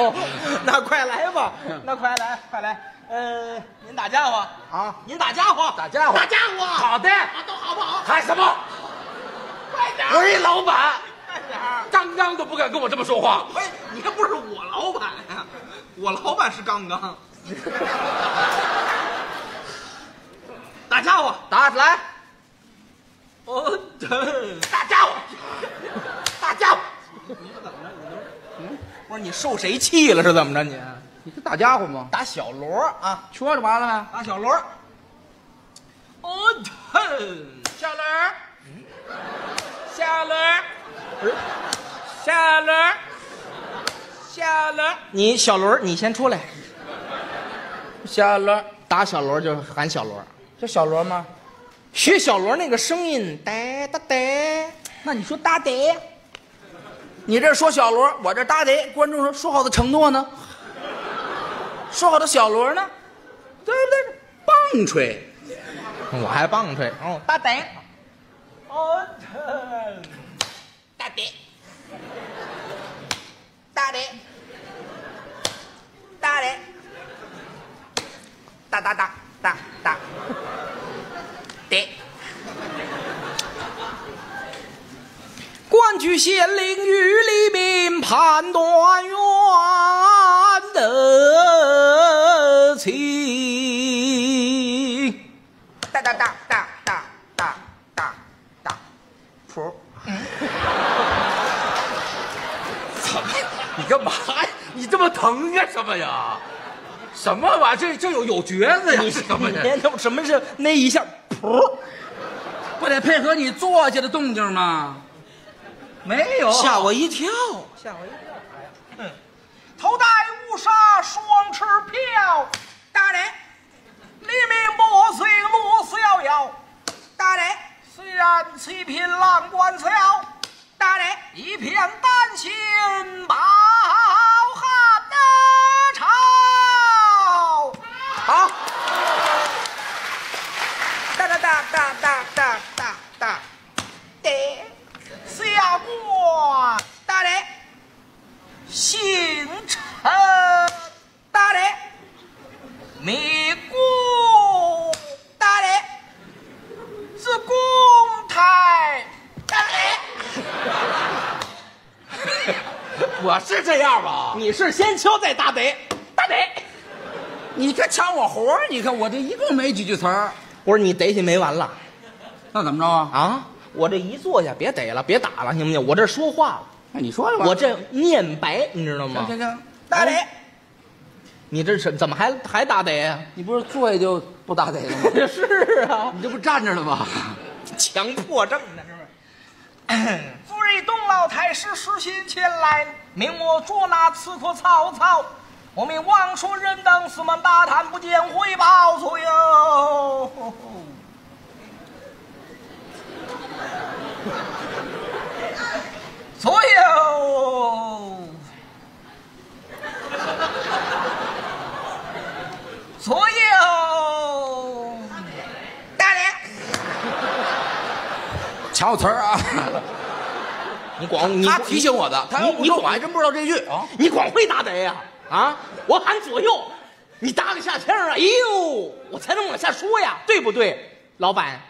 那快来吧，那快来，快来。呃，您打家伙啊，您打家伙，打家伙，打家伙，好的，都好不好？喊什么？快点我是一老板，快点！刚刚都不敢跟我这么说话。喂，你还不是我老板呀、我老板是刚刚。打家伙，打起来，哦，打家伙，打家伙，你怎么着？你都嗯？不是你受谁气了？是怎么着你？你是大家伙吗？打小锣啊，说着完了没？打小锣。哦，腾，小轮儿，小轮儿，小轮儿，小轮儿，你小锣，你先出来。小轮儿，打小锣就是喊小锣，这小罗吗？学小锣那个声音，哒哒哒。那你说搭得？你这说小锣，我这搭得。观众说说好的承诺呢？说好的小锣呢？对不对？棒槌，我还棒槌。哦，大顶，哦，腾搭得，搭得，搭得，哒哒哒哒，得。官居县令，与黎民判断冤得情。哒哒哒哒哒哒哒哒，谱。怎么？你干嘛呀？你这么疼干什么呀？什么玩意儿？这这有有橛子呀？是什么呀？年头什么是那一下？噗，不得配合你坐下的动静吗？没有，吓我一跳。吓我一跳。嗯，头戴乌纱双翅飘，大人，黎明不随路逍遥。大人，虽然七品郎官小，大人一片丹心饱汉的朝。好。哒哒哒哒哒哒哒哒，得下大人，姓陈大人，名公大人，是公台大人。我是这样吧？你是先敲再打得，大得，你这抢我活你看我这一共没几句词儿，不是你逮起没完了那怎么着啊？啊？我这一坐下，别逮了，别打了，行不行？我这说话了，那你说说吧。我这念白，你知道吗？行行行，大得，你这是怎么还还打得呀？你不是坐下就不打得了吗？是啊，你这不站着了吗？强迫症呢，是不是？昨日董老太师失心前来，命我捉拿刺客曹操。我命王叔仁等四门大探不见回报，所有。所有。所有。大人。抢我词儿啊！你光你他提醒我的，你说我还真不知道这句啊。你光会打得呀？啊！我喊左右，你搭个下腔啊！哎呦，我才能往下说呀，对不对，老板？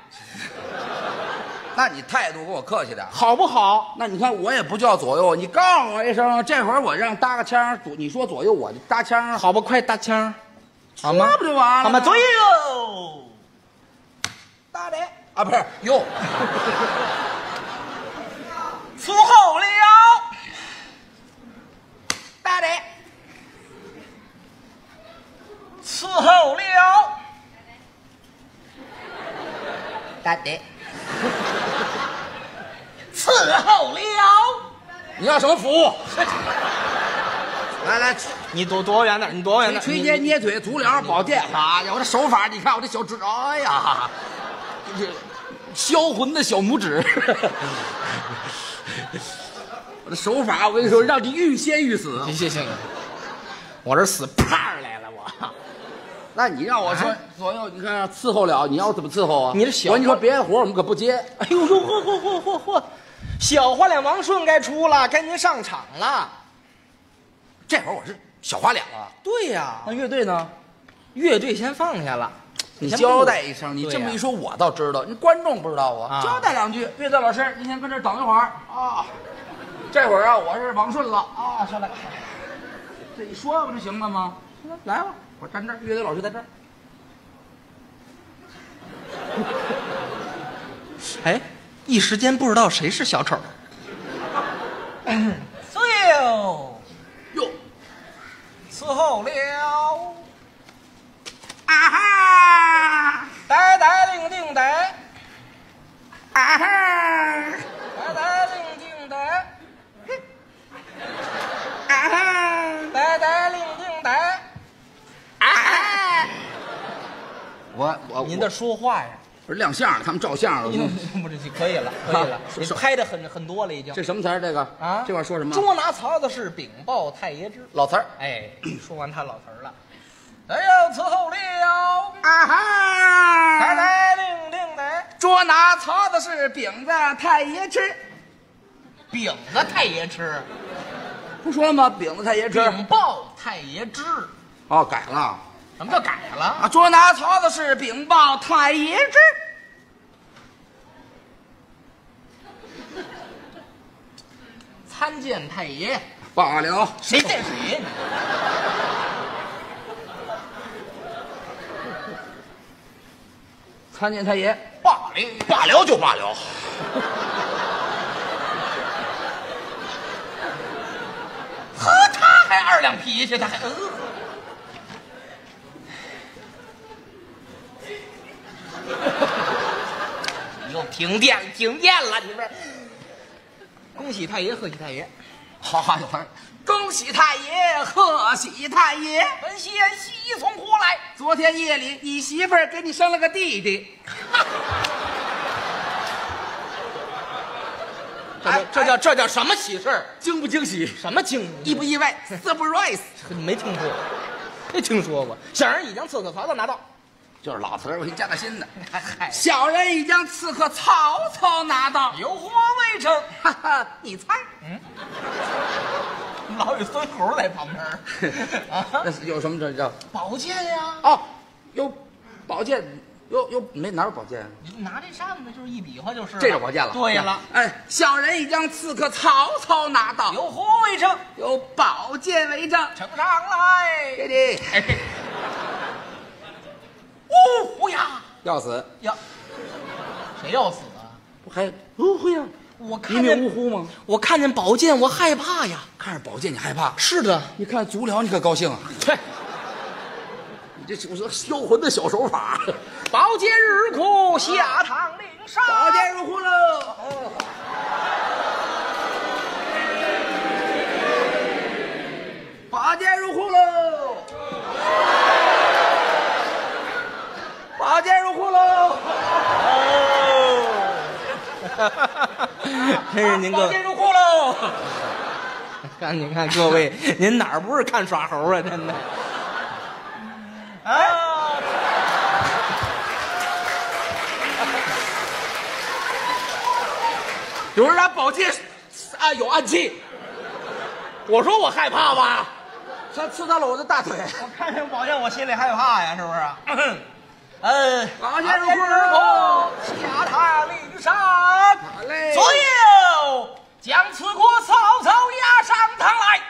那你态度跟我客气点。好不好？那你看我也不叫左右，你告诉我一声，这会儿我让搭个腔，左你说左右，我就搭腔，好吧，快搭腔，好吗？那不就完了？好吗？左右，大的啊，不是右，伺候了，大 的，伺候了，大的，伺候了。你要什么服务？来来，你躲躲远点，你躲远点。捶肩捏腿，足疗保健，好家伙，我这手法，你看我这小指，哎呀，这 销魂的小拇指，我这手法，我跟你说，让你欲仙欲死。行行行，我这死胖来了，我。那你让我说左右，你看伺候了，你要怎么伺候啊？你这小我跟你说别的活我们可不接。哎呦呦，嚯嚯嚯嚯嚯！小花脸王顺该出了，该您上场了。这会儿我是小花脸了，对呀、那乐队呢？乐队先放下了，你先交代一声，你这么一说，我倒知道，你观众不知道啊。啊交代两句，乐队老师，您先跟这儿等一会儿啊。这会儿啊，我是王顺了啊，上来，这一说不就行了吗？来吧，我站这儿，乐队老师在这儿。哎，一时间不知道谁是小丑。左右哟，伺候了。啊哈，呆呆令定呆。啊哈，呆呆令定呆。啊哈，呆呆令定呆。啊哈，我我您的说话呀，不是亮相了，他们照相了。不是可以了，可以了拍的很很多了已经。这什么词儿？这个啊，这块说什么？捉拿曹操是禀报太爷知。老词儿。哎，说完他老词儿了。哎呦，伺候了啊哈！来来令令来，捉拿曹的是饼子太爷吃，饼子太爷吃，不说了吗？饼子太爷吃。禀报太爷知。哦，改了。什么就改了？啊，捉拿曹操是禀报太爷之。参见太爷。罢了，谁见谁呀？参见太爷。罢了，罢了就罢了。呵，他还二两脾气，他还呃。又停电，停电了，你们。恭喜太爷，贺喜太爷！好好有儿，恭喜太爷，贺喜太爷！本仙喜从何来？昨天夜里，你媳妇儿给你生了个弟弟。这叫这叫这叫什么喜事儿？惊不惊喜？什么惊？意不意外？surprise，没听说过，没听说过。小人已将刺客曹操拿到。就是老词儿，我给你加个新的。小人已将刺客曹操拿到。有何为证？哈哈，你猜？嗯老有孙猴在旁边儿 啊那是有什么这叫？宝剑呀！哦，有宝剑，有有没哪有宝剑？你拿这扇子就是一比划就是这是宝剑了。对了，哎，小人已将刺客曹操拿到。有何为证？有宝剑为证。呈上来。给你 呜呼呀要死，呀！谁要死啊？不还呜呼呀？我看见呜见呼吗？我看见宝剑，我害怕呀。看着宝剑你害怕？是的，你看足疗你可高兴啊？对，你这就是销魂的小手法。宝剑日哭下堂领上。宝剑入库喽！宝剑入库喽！宝剑入库喽！真是您各宝剑入库喽！看，你看各位，您哪儿不是看耍猴啊？真的。啊！有人拿宝剑啊有暗器，我说我害怕吧？他刺到了我的大腿。我看见宝剑，我心里害怕呀，是不是？嗯，宝剑入库日喽！哭下堂领赏。好嘞左右将此国曹操押上堂来。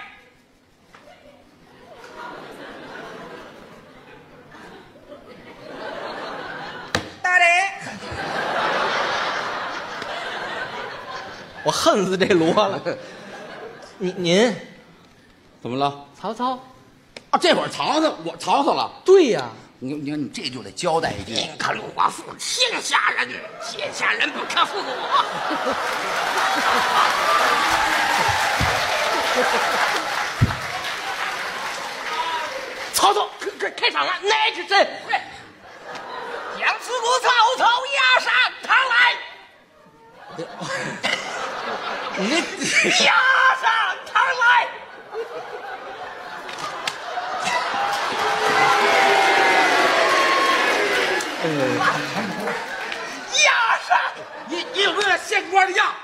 大人，我恨死这罗了。您您怎么了？曹操？啊，这会儿曹操，我曹操了。对呀，你你看你这就得交代一句。宁可我负天下人，天下人不可负我。曹操，开开开场了，乃是真。将此国曹操压上堂来。你这押上堂来。押上。你你有没有县官的样？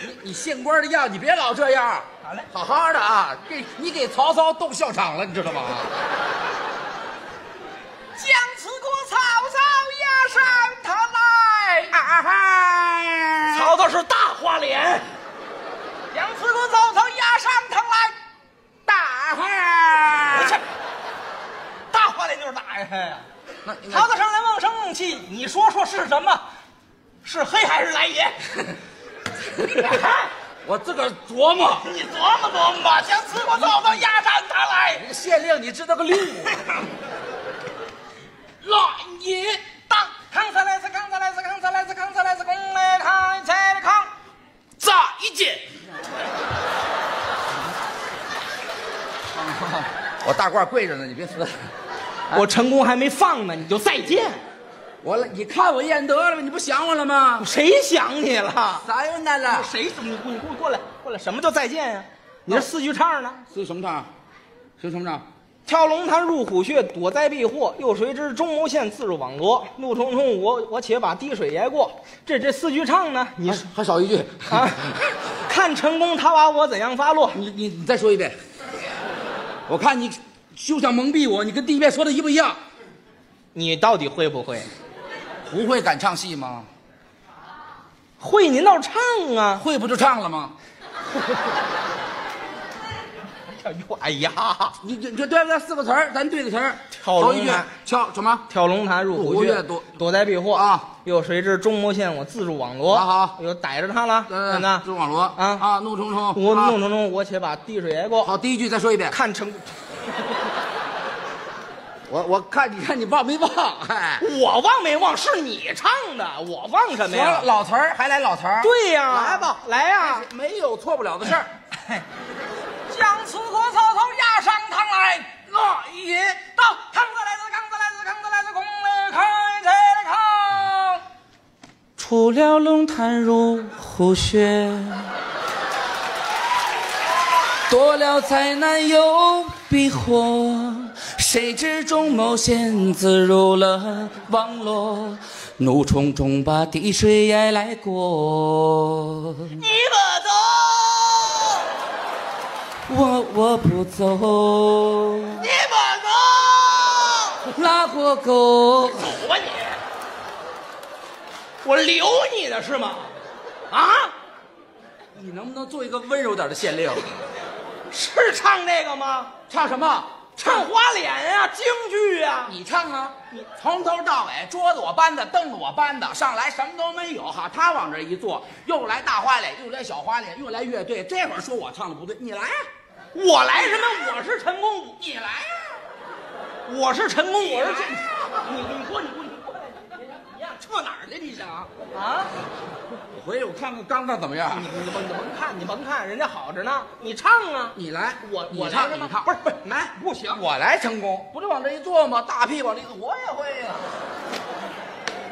你你县官的样，你别老这样。好嘞好好的啊，给你给曹操动笑场了，你知道吗？将此国曹操押上堂来。啊哈！曹操是大花脸，将此国曹操押上堂来。大汉。不是，大花脸就是大呀。那那曹操上来瓮声瓮气，你说说是什么？是黑还是来也？我自个儿琢磨。你琢磨琢磨，将此国曹操押上他来。县令你知道个六啊？乱也当，扛才来是扛才来是扛才来是扛才来是公来扛菜的扛。再见。我大褂跪着呢，你别死。我成功还没放呢，你就再见。我了，你看我一眼得了吗？你不想我了吗？谁想你了？咋又来了？谁？你你你过来过来，什么叫再见呀、你这四句唱呢？四什么唱？是什么唱？跳龙潭入虎穴，躲灾避祸；又谁知中牟县，自入网罗。怒冲冲，我我且把滴水挨过。这这四句唱呢？你还还少一句啊，看成功他把我怎样发落？你你你再说一遍。我看你就想蒙蔽我，你跟第一遍说的一不一样？你到底会不会？不会敢唱戏吗？会，您倒唱啊！会不就唱了吗？哎呀，你这这对不对？四个词儿，咱对个词儿。跳龙潭跳什么？跳龙潭入入虎穴躲，躲灾避祸啊！又谁知中牟县我自入网罗？好好又逮着他了，呃看自入网罗啊啊！怒冲冲，我怒冲冲，我且把滴水挨过。好，第一句再说一遍。看成，我我看你看你忘没忘？哎，我忘没忘？是你唱的，我忘什么行了，呀？老词儿还来老词儿。对呀，来吧，来呀！没有错不了的事儿。将此河草草压上堂来，来也到扛子来自扛子来自扛子来自空了开才来扛。出了龙潭入虎穴，躲了灾难又避祸，谁知钟某仙子入了网罗，怒冲冲把滴水也来过。你不走，我我不走，你不走，拉过狗。走吧你！我留你的是吗？啊？你能不能做一个温柔点的县令？是唱这个吗？唱什么？唱花脸呀、京剧呀、你唱啊！你从头到尾，桌子我搬的，凳子我搬的，上来什么都没有哈，他往这一坐，又来大花脸，又来小花脸，又来乐队，这会儿说我唱的不对，你来呀、我来什么？我是陈公，你来呀、我是陈公，我是这，你你说你过你过来，你你呀撤哪儿去？你想？啊！回去我看看刚刚怎么样你。你甭你甭看，你甭看，人家好着呢，你唱啊！你来，我我唱，你唱，不是不是来，不行我来成功，不就往这一坐吗？大屁往这一坐，我也会呀、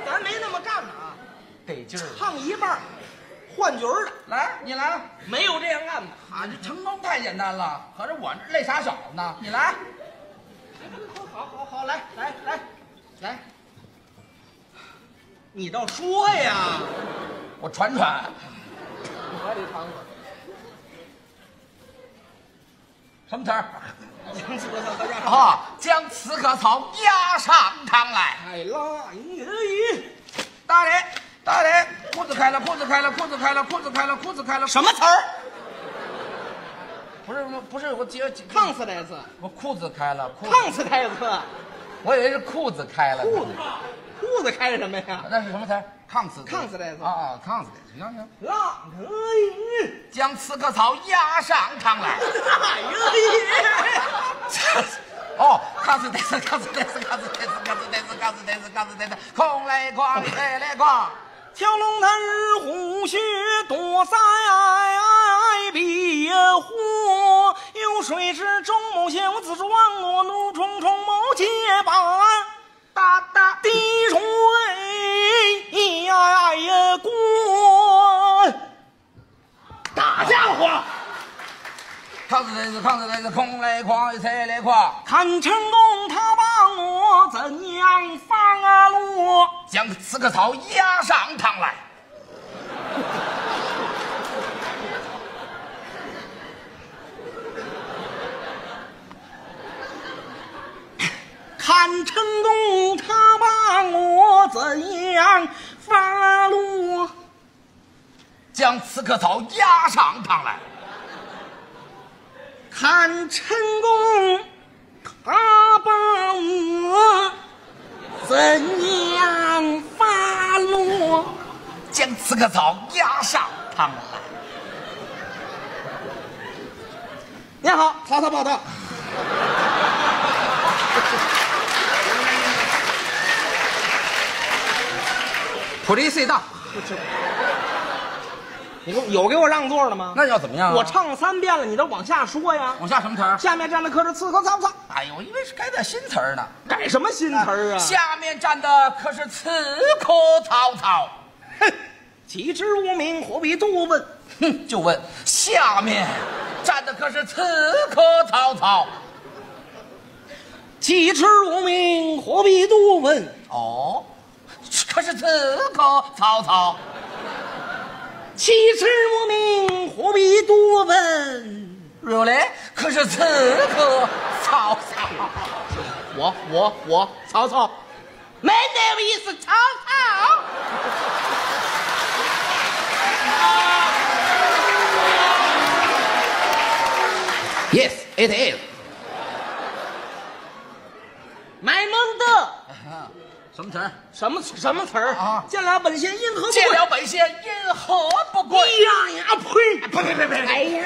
咱没那么干的啊，得劲儿。唱一半换角儿的，来，你来。没有这样干的。啊，这成功太简单了，可是我这累傻小子呢。你来，好好好，来来来，来，你倒说呀！我传传。你还得唱我。什么词儿？将此草草压上啊，将刺客草压上堂来。哎啦，咦，大人，大人，裤子开了，裤子开了，裤子开了，裤子开了，裤子开了。什么词儿？不是不是，我接烫死来次，我裤子开了，裤子烫死开次，我以为是裤子开了呢。裤子裤子开什么呀？那是什么词儿？抗死抗死来着啊啊，抗死的，行行。浪可以，将刺客草压上堂来。哎呀！哦，抗死得死，抗死得死，抗死得死，抗死得死，抗死得死，抗死得死，空来狂，来来狂。跳龙潭日虎穴，躲灾避祸。有谁知钟某县我自主忘我，怒冲冲某结伴，哒哒滴水呀过。大家伙，抗死得死，抗死得死，空来狂，飞来狂。看成功他把我怎样放落？将刺客草押上堂来。看成功他把我怎样发落？将刺客草押上堂来。看成功他把我怎样发落？将刺客草押上堂来。你好，曹操报道。普利隧道，你给我有给我让座的吗？那要怎么样啊？我唱三遍了，你都往下说呀。往下什么词儿？下面站的可是刺客曹操，哎呦，我以为是改点新词儿呢。改什么新词儿啊？下面站的可是刺客曹操。哼，岂知无名，何必多问？哼，就问下面站的可是刺客曹操。岂知无名，何必多问？哦，可是刺客曹操。岂知无名，何必多问？热嘞，可是刺客曹操。我我我曹操，没那个意思，曹操。Yes, it is。卖萌的，什么词儿？什么什么词儿啊？见了本仙因何不见？了本仙，因何不跪？呀呀呸！呸呸呸呸！哎呀，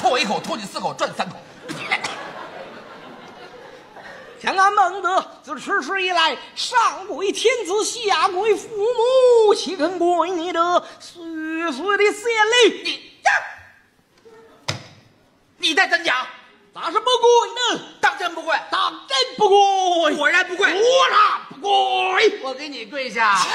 吐我一口，吐你四口，转三口。像俺孟德自出世以来，上跪天子，下跪父母，岂肯跪你这岁岁的先例？你呀，你在真假？咋是不跪呢？当真不跪？当真不跪，果然不跪。果然不跪。我给你跪下。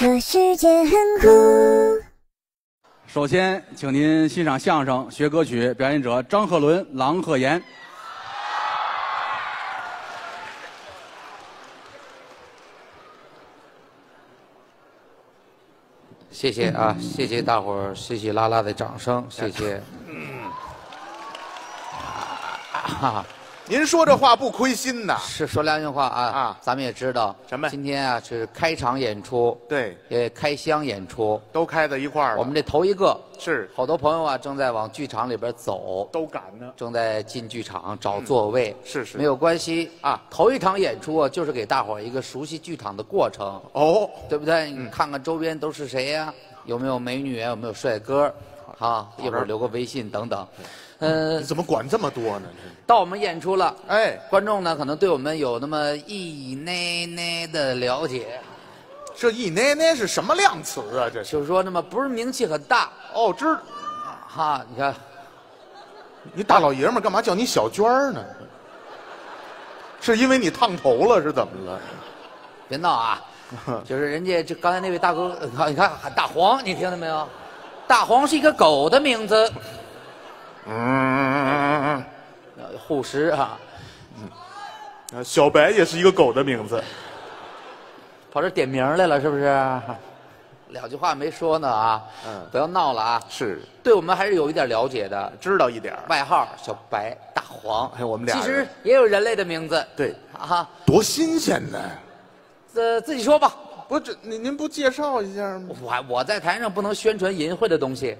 这世界很酷。首先，请您欣赏相声、学歌曲，表演者张鹤伦、郎鹤炎。谢谢啊，谢谢大伙儿稀稀拉拉的掌声，谢谢。啊，您说这话不亏心呐？是说良心话啊啊咱们也知道什么今天啊是开场演出，对，也开箱演出。都开在一块儿了。我们这头一个，是好多朋友啊正在往剧场里边走，都赶呢。正在进剧场找座位。是是没有关系啊头一场演出啊，就是给大伙儿一个熟悉剧场的过程。哦，对不对？嗯你看看周边都是谁呀、有没有美女啊？有没有帅哥？啊，一会儿留个微信等等。嗯、你怎么管这么多呢？到我们演出了，哎，观众呢可能对我们有那么一奶奶的了解，这一奶奶是什么量词啊？这就是说那么不是名气很大哦，知哈。你看，你大老爷们儿干嘛叫你小娟儿呢？是因为你烫头了是怎么了？别闹啊！就是人家这刚才那位大哥，你看你看喊大黄，你听到没有？大黄是一个狗的名字，嗯，呃护食啊，小白也是一个狗的名字。跑这点名来了是不是？两句话没说呢啊！嗯不要闹了啊！是对我们还是有一点了解的。知道一点儿外号小白、大黄，还有我们俩其实也有人类的名字。对，啊，多新鲜呢！呃，自己说吧。不，这您您不介绍一下吗？我我在台上不能宣传淫秽的东西，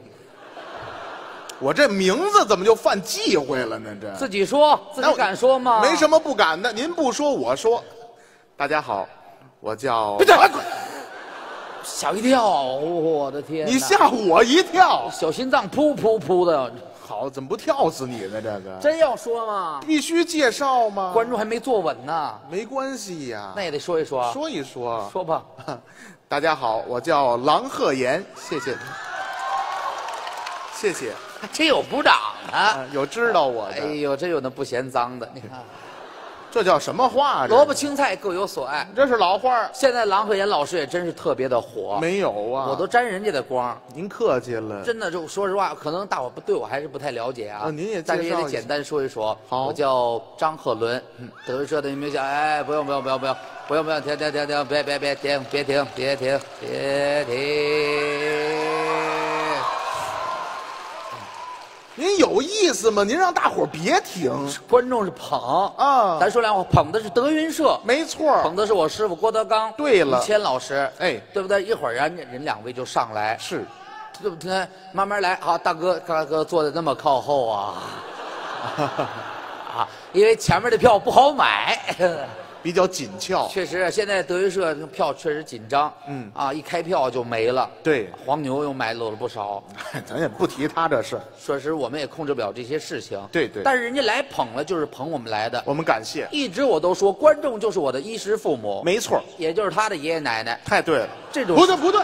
我这名字怎么就犯忌讳了呢？这自己说，自己我敢说吗？没什么不敢的，您不说我说。大家好，我叫别这吓一跳！我的天！你吓我一跳。小心脏噗噗噗的，好，怎么不跳死你呢？这个真要说吗？必须介绍吗？观众还没坐稳呢，没关系呀，那也得说一说。说一说。说吧，大家好，我叫郎鹤炎，谢谢。谢谢，这有鼓掌的。啊有知道我的哎，呦，这有那不嫌脏的，你看，这叫什么话？这萝卜青菜各有所爱。这是老话儿，现在郎鹤炎老师也真是特别的火，没有啊？我都沾人家的光。您客气了。真的，就说实话，可能大伙不对我还是不太了解啊。啊您也但是介绍一下也得简单说一说。好我叫张鹤伦，德云社的名叫哎，不用不用不用不用不用不用，停停停停，别别别停，别停别停别停。您有意思吗？您让大伙儿别停。观众是捧啊咱说两话，捧的是德云社，没错儿捧的是我师傅郭德纲。对了于谦老师，哎对不对？一会儿人人两位就上来，是，对不对？慢慢来。好，大哥，大哥坐的那么靠后啊，啊，因为前面的票不好买。比较紧俏。确实，现在德云社票确实紧张，嗯啊，一开票就没了。对黄牛又买走了不少。咱也不提他这事，说实，我们也控制不了这些事情。对对但是人家来捧了，就是捧我们来的。我们感谢。一直我都说，观众就是我的衣食父母，没错，也就是他的爷爷奶奶，太对了。这种不对不对，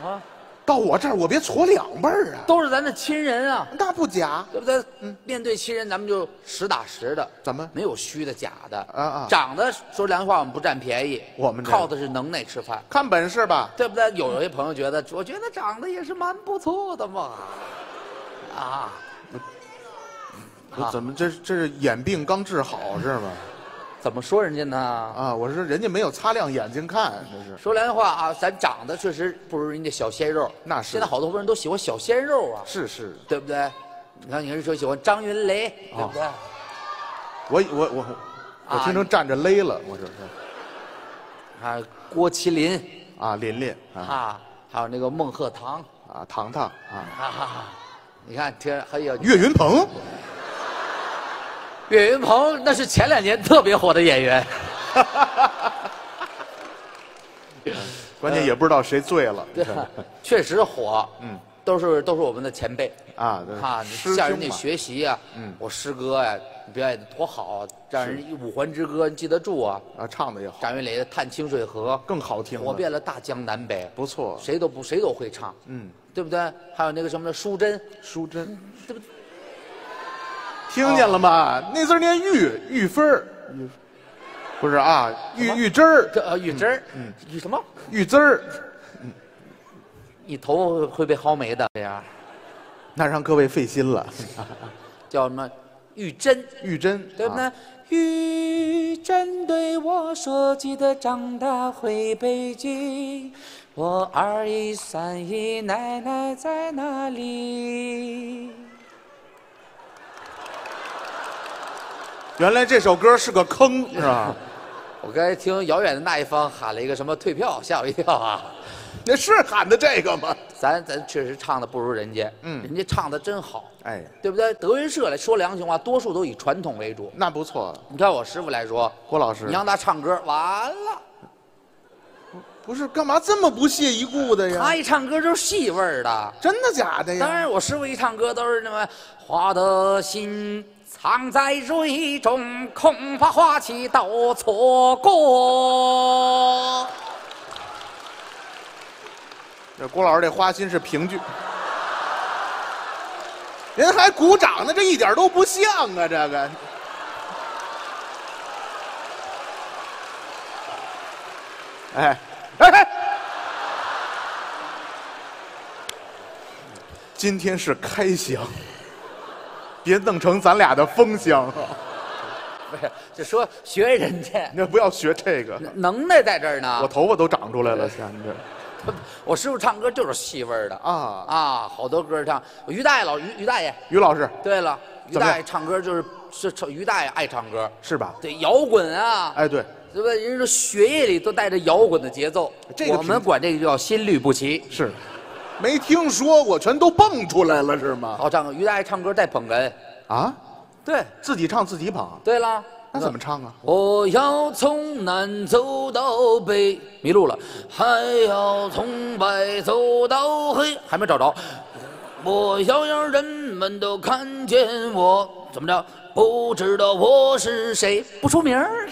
啊，到我这儿我别搓两辈儿啊，都是咱的亲人啊，那不假。对不对？嗯，面对亲人，咱们就实打实的，怎么没有虚的假的？啊啊长得说良心话，我们不占便宜，我们这靠的是能耐吃饭。看本事吧。对不对？有些朋友觉得，我觉得长得也是蛮不错的嘛，啊，啊怎么这这是眼病刚治好是吗？怎么说人家呢？啊，我说人家没有擦亮眼睛看，这是。说良心话啊，咱长得确实不如人家小鲜肉。那是。现在好多人都喜欢小鲜肉啊，是是，对不对？你看，你是说喜欢张云雷，对不对？我我我我听成站着勒了，我这是。啊，郭麒麟。啊，琳琳啊。啊，还有那个孟鹤堂。啊，糖糖啊，哈哈哈。你看，这还有。岳云鹏，岳云鹏，那是前两年特别火的演员。关键也不知道谁醉了，对，确实火。嗯，都是都是我们的前辈啊，对啊，向人家学习啊。嗯我师哥呀，表演的多好，让人五环之歌你记得住啊。啊，唱的也好，张云雷的《探清水河》更好听了，火遍了大江南北，不错，谁都不谁都会唱，嗯，对不对？还有那个什么的淑珍，淑珍，对不对？听见了吗？那字念玉，玉芬儿，玉，不是啊，玉玉汁儿，这呃玉汁儿，嗯，玉什么？玉汁儿，你头会被薅没的，这样那让各位费心了。叫什么？玉珍，玉珍，对不对啊？？玉珍对我说：“记得长大回北京。”我二姨三姨奶奶在哪里？原来这首歌是个坑，是吧？我刚才听遥远的那一方喊了一个什么退票，吓我一跳啊！那是喊的这个吗？咱咱确实唱的不如人家，嗯人家唱的真好，哎，对不对？德云社来说良心话，多数都以传统为主。那不错，你看我师傅来说，郭老师你，让他唱歌，完了，不是干嘛这么不屑一顾的呀他？一唱歌就是戏味儿的。真的假的呀？当然，我师傅一唱歌都是那么花的心藏在蕊中，恐怕花期都错过。这郭老师这花心是评剧，人还鼓掌呢，这一点都不像啊！这个，哎哎哎，今天是开箱，别弄成咱俩的风箱啊！不是，就说学人家 你不要学这个，能耐在这儿呢。我头发都长出来了，现在 我师傅唱歌就是戏味儿的啊啊，好多歌唱。于大爷老于于大爷，于老师对了，于大爷唱歌就是是唱于大爷爱唱歌，是吧？对摇滚啊，哎，对，对不对？人家说血液里都带着摇滚的节奏，这个我们管这个叫心律不齐。是，没听说过，全都蹦出来了是吗？好唱歌，于大爷唱歌带捧哏，啊，对自己唱自己捧，对了。那怎么唱啊？我要从南走到北，迷路了，还要从白走到黑，还没找着。我要让人们都看见我，怎么着？不知道我是谁，不出名儿。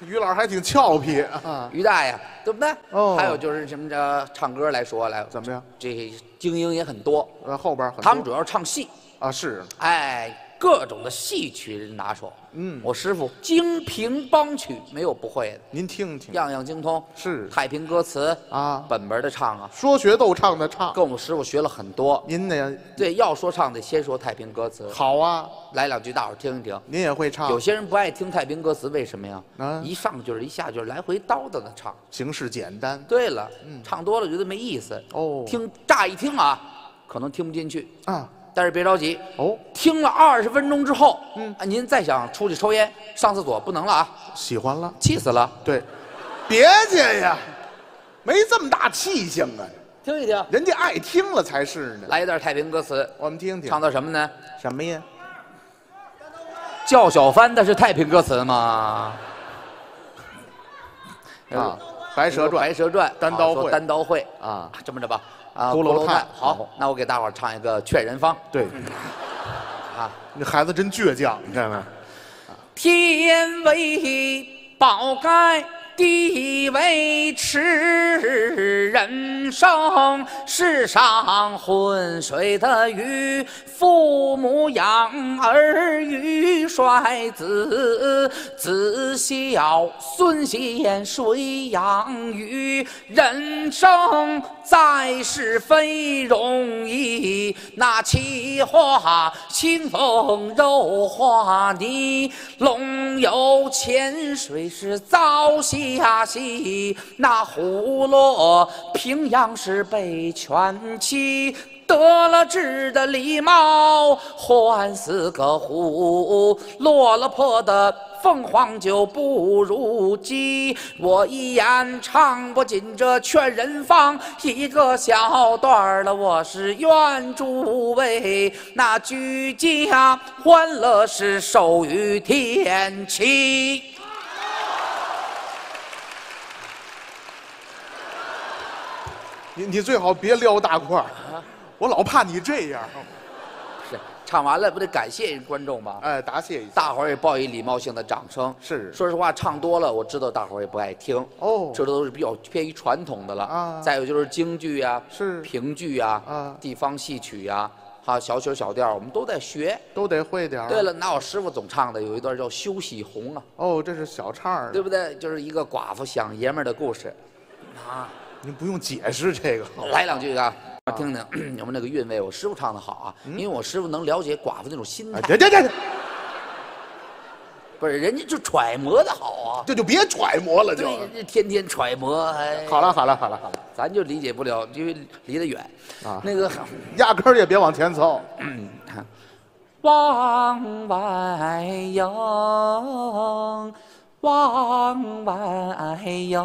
于老师还挺俏皮啊，于大爷，对不对？哦还有就是什么着，唱歌来说来，怎么样？这精英也很多，呃，后边很多他们主要是唱戏，啊是，哎，各种的戏曲人拿手。嗯我师傅京评梆曲没有不会的，您听听，样样精通。是太平歌词啊本本的唱啊，说学逗唱的唱，跟我们师傅学了很多。您呢？对，要说唱得先说太平歌词，好啊，来两句大伙儿听一听。您也会唱，有些人不爱听太平歌词，为什么呀？啊一上句儿一下句儿来回叨叨的唱。形式简单对了，唱多了觉得没意思。哦听乍一听啊，可能听不进去，啊，但是别着急，哦，听了二十分钟之后，嗯，您再想出去抽烟、上厕所不能了啊，喜欢了，气死了。对，别介呀，没这么大气性啊，听一听，人家爱听了才是呢。来一段太平歌词，我们听听，唱的什么呢？什么呀？叫小帆的是太平歌词吗？啊，《白蛇传。白》蛇传，单刀会。单刀会。啊，这么着吧，啊，骷髅叹好。好，那我给大伙儿唱一个《劝人方。对，》啊。那孩子真倔强，你看没，天为宝盖，地为池，人生世上浑水的鱼，父母养儿欲率子，子孝孙贤谁养育？人生在世非容易，那奇花清风柔花泥，龙游浅水是早下溪，那虎落平阳是被犬欺。得了志的狸猫换似个虎，落了魄的凤凰就不如鸡。我一言唱不尽这劝人方，一个小段儿了，我是愿诸位那居家欢乐是寿与天齐。你你最好别撩大块儿，我老怕你这样。是唱完了不得感谢观众吗？哎，答谢一下。大伙儿也报以礼貌性的掌声。是说实话，唱多了，我知道大伙儿也不爱听。哦这都是比较偏于传统的了。啊再有就是京剧呀、是评剧呀、啊地方戏曲呀、还有小曲小调儿，我们都在学。都得会点儿。对了，那我师傅总唱的有一段叫《休喜红》啊，哦，这是小唱儿，对不对？就是一个寡妇想爷们儿的故事。啊您不用解释这个。来两句啊，听听 有没有那个韵味。我师傅唱的好啊，嗯因为我师傅能了解寡妇那种心哎，态，这这这，不是人家就揣摩的好啊。这就别揣摩了，就。天天揣摩，哎，好了，好了，好了，好了，咱就理解不了，因为离得远。啊那个 压根儿也别往前凑。往外迎，往外迎，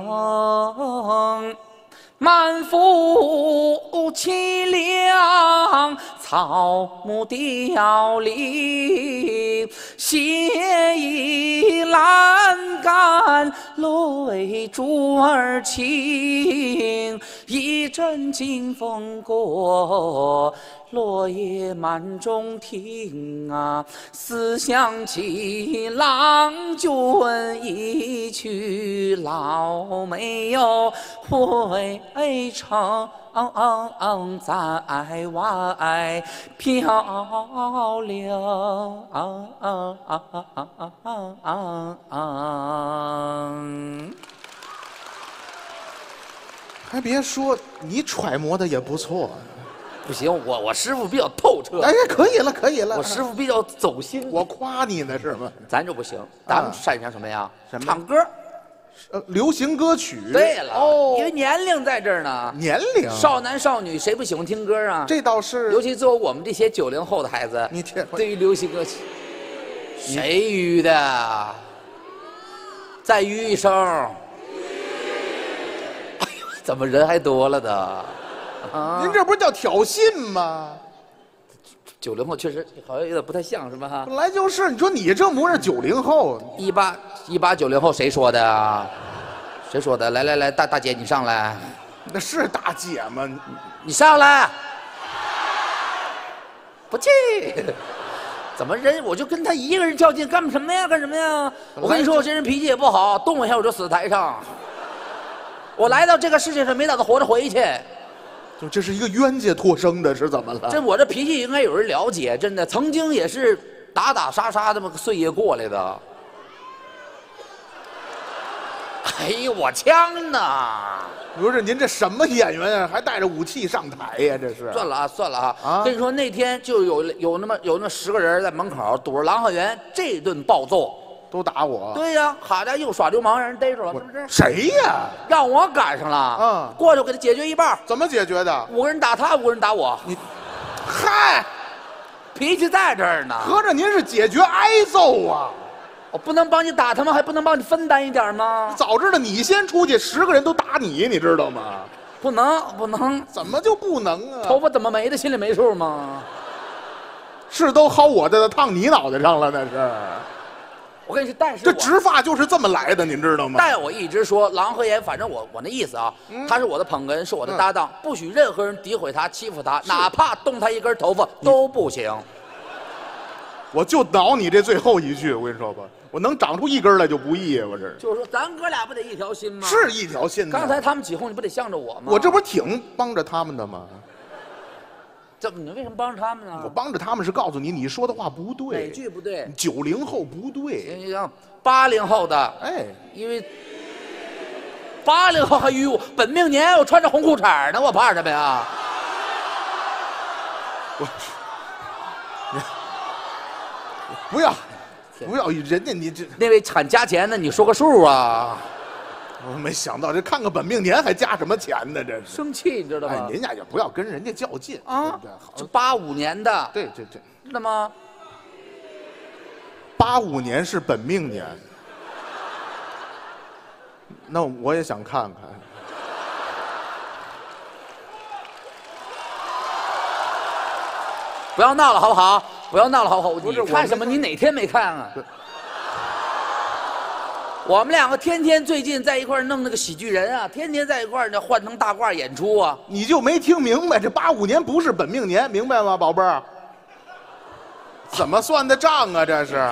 满腹凄凉，草木凋零，斜倚栏杆，泪珠儿倾，一阵清风过。落叶满中庭啊，思想起郎君一去，老没有回程。在外漂流，还别说，你揣摩的也不错。不行，我我师傅比较透彻，哎呀，可以了，可以了。我师傅比较走心，我夸你呢是吗？咱就不行，咱们擅长什么呀？什么唱歌。呃，流行歌曲。对了，哦，因为年龄在这儿呢，年龄少男少女谁不喜欢听歌啊？这倒是。尤其作为我们这些九零后的孩子，你听对于流行歌曲，谁吁的？再吁一声。哎呦，怎么人还多了的？啊，您这不是叫挑衅吗？九零后确实好像有点不太像，是吧？哈，本来就是，你说你这模样，九零后，一八一八九零后谁说的啊？谁说的？来来来，大大姐你上来，那是大姐吗？你上来，不去。怎么人我就跟他一个人较劲，干什么呀？干什么呀？我跟你说，我这人脾气也不好，动一下我就死台上。我来到这个世界上没打算活着回去，就这是一个冤家托生的，是怎么了？这我这脾气应该有人了解，真的，曾经也是打打杀杀这么个岁月过来的。哎呦，我枪呢！不是您这什么演员啊？还带着武器上台呀、这是。算了啊，算了啊！啊跟你说，那天就有有那么有那么十个人在门口堵着郎鹤源，这顿暴揍。都打我。对呀、好家伙，又耍流氓，让人逮住了，是不是？谁呀？让我赶上了。嗯过去我给他解决一半儿，怎么解决的？五个人打他，五个人打我，你嗨，脾气在这儿呢。合着您是解决挨揍啊？我不能帮你打他吗？还不能帮你分担一点吗？早知道你先出去，十个人都打你，你知道吗？不能，不能。怎么就不能啊？头发怎么没的，心里没数吗？是都薅我的烫你脑袋上了，那是。我跟你说，但是这我植发就是这么来的，您知道吗？但我一直说郎和岩，反正我我那意思啊，他是我的捧哏，是我的搭档，不许任何人诋毁他、欺负他，哪怕动他一根头发都不行。我就挠你这最后一句，我跟你说吧，我能长出一根来就不易啊，我这就是说，咱哥俩不得一条心吗？是一条心呢。刚才他们起哄，你不得向着我吗？我这不挺帮着他们的吗？怎么你为什么帮着他们呢？我帮着他们是告诉你，你说的话不对哪，句不对？九零后不对。行行行，八零后的，哎，因为八零后还与我本命年，我穿着红裤衩呢，我怕什么呀？我 不要，不要，人家你这，那位喊加钱的，你说个数啊？我没想到这看个本命年还加什么钱呢？这是。生气，你知道哎，吗？您呀也不要跟人家较劲对啊不对？好这八五年的，对对对，那么八五年是本命年，那我也想看看。不要闹了，好不好？不要闹了，好不好？不是你看什么？你哪天没看啊对？我们两个天天最近在一块弄那个喜剧人啊，天天在一块儿呢换成大褂演出啊。你就没听明白，这八五年不是本命年，明白吗，宝贝儿？怎么算的账啊？这是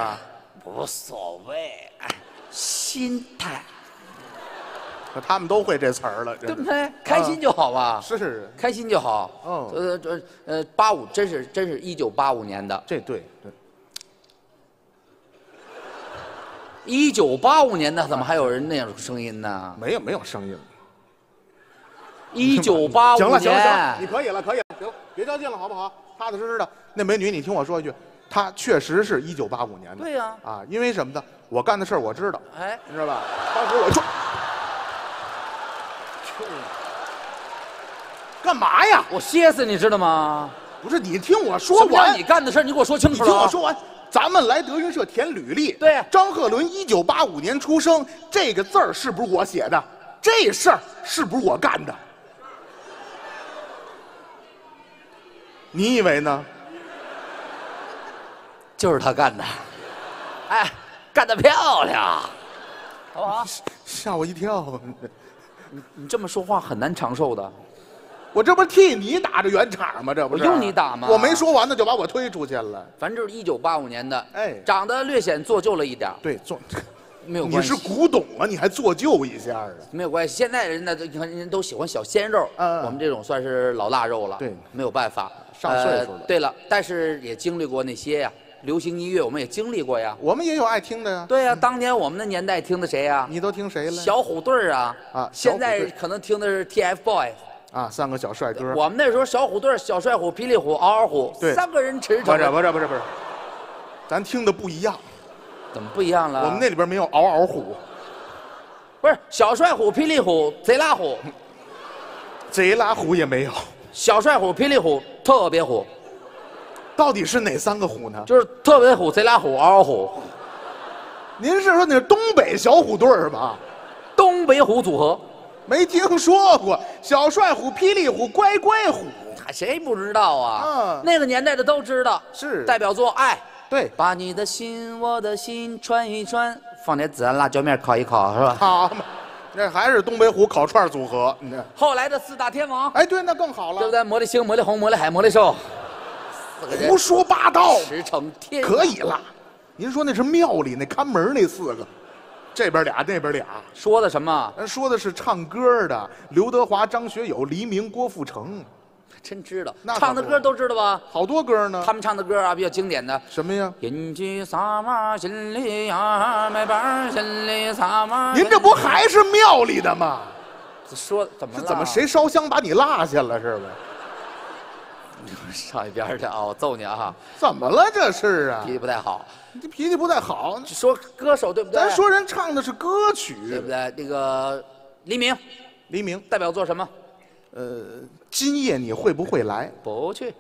无所谓，哎，心态，他们都会这词儿了，对不对？开心就好吧，是开心就好。嗯呃这呃，八五真是真是一九八五年的，这对对，一九八五年的怎么还有人那种声音呢？没有没有声音。一九八五行了行了行了，你，可以了可以了，行了，别较劲了好不好？踏踏实实的。那美女，你听我说一句，她确实是一九八五年的。对呀啊，因为什么呢？我干的事儿我知道，哎，你知道吧？当时我就，干嘛呀？我歇死你知道吗？不是你听我说完，你干的事儿你给我说清楚了。听我说完。咱们来德云社填履历。对张鹤伦一九八五年出生，这个字儿是不是我写的？这事儿是不是我干的？你以为呢？就是他干的，哎，干得漂亮，好不好？吓我一跳！你你这么说话很难长寿的。我这不是替你打着圆场吗？这不是我用你打吗我没说完呢，就把我推出去了。反正就是一九八五年的，哎长得略显做旧了一点儿，对，做没有关系。你是古董啊，你还做旧一下啊？没有关系，现在人呢，你看人都喜欢小鲜肉，嗯嗯我们这种算是老腊肉了，对没有办法，上岁数了呃对了，但是也经历过那些呀，流行音乐我们也经历过呀。我们也有爱听的呀。对呀，当年我们的年代听的谁呀？你都听谁了？小虎队儿啊，啊现在可能听的是 TFBOYS。啊，三个小帅哥。我们那时候小虎队、小帅虎、霹雳虎、嗷嗷虎，对三个人驰骋。不是不是不是不是，咱听的不一样。怎么不一样了？我们那里边没有嗷嗷虎，不是小帅虎、霹雳虎、贼拉虎，贼拉虎也没有。小帅虎、霹雳虎特别虎，到底是哪三个虎呢？就是特别虎、贼拉虎、嗷嗷虎，您是说你是东北小虎队是吧？东北虎组合。没听说过。小帅虎、霹雳虎、乖乖虎。谁不知道啊？嗯那个年代的都知道，是代表作《爱》，对，把你的心，我的心串一串，放点孜然辣椒面烤一烤，是吧？好嘛，那还是东北虎烤串组合。你这，后来的四大天王，哎，对，那更好了。对不对？魔力星、魔力红、魔力海、魔力兽，四个人胡说八道，驰骋天，可以了。您说那是庙里那看门那四个，这边俩，那边俩。说的什么？咱说的是唱歌的，刘德华、张学友、黎明、郭富城，真知道那，唱的歌都知道吧？好多歌呢。他们唱的歌啊，比较经典的。什么呀？人去撒马心里呀，买板心里撒马。您这不还是庙里的吗？说怎么怎么谁烧香把你落下了是吧？上一边去啊？我揍你啊！怎么了这是啊脾？气不太好。你这脾气不太好。说歌手对不对？咱说人唱的是歌曲对不，对？那个黎明黎明，代表作什么？呃，今夜你会不会来？不去。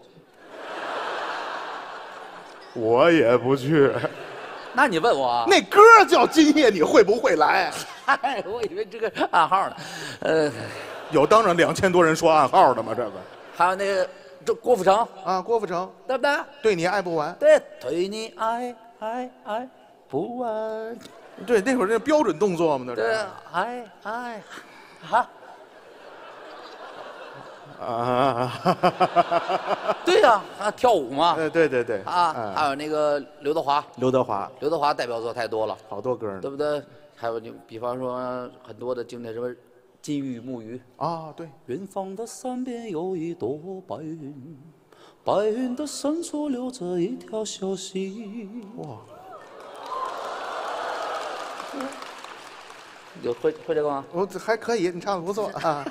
我也不去。那你问我啊？那歌叫《今夜你会不会来》，嗨，我以为这个暗号呢。呃，有当着两千多人说暗号的吗？这个还有那个这郭富城，啊，郭富城对不对？对你爱不完。对，对你爱爱爱不完。对，那会儿那标准动作嘛，那对是，爱爱，哈，啊，对呀、啊，跳舞嘛。呃，对对对，啊，嗯还有那个刘德华，刘德华刘德华代表作太多了，好多歌呢对不对？还有你，比方说很多的经典什么《金玉木鱼》，啊，对，远方的山边有一朵白云，白云的深处流着一条小溪。哇！有会会这个吗？我还可以，你唱的不错 啊。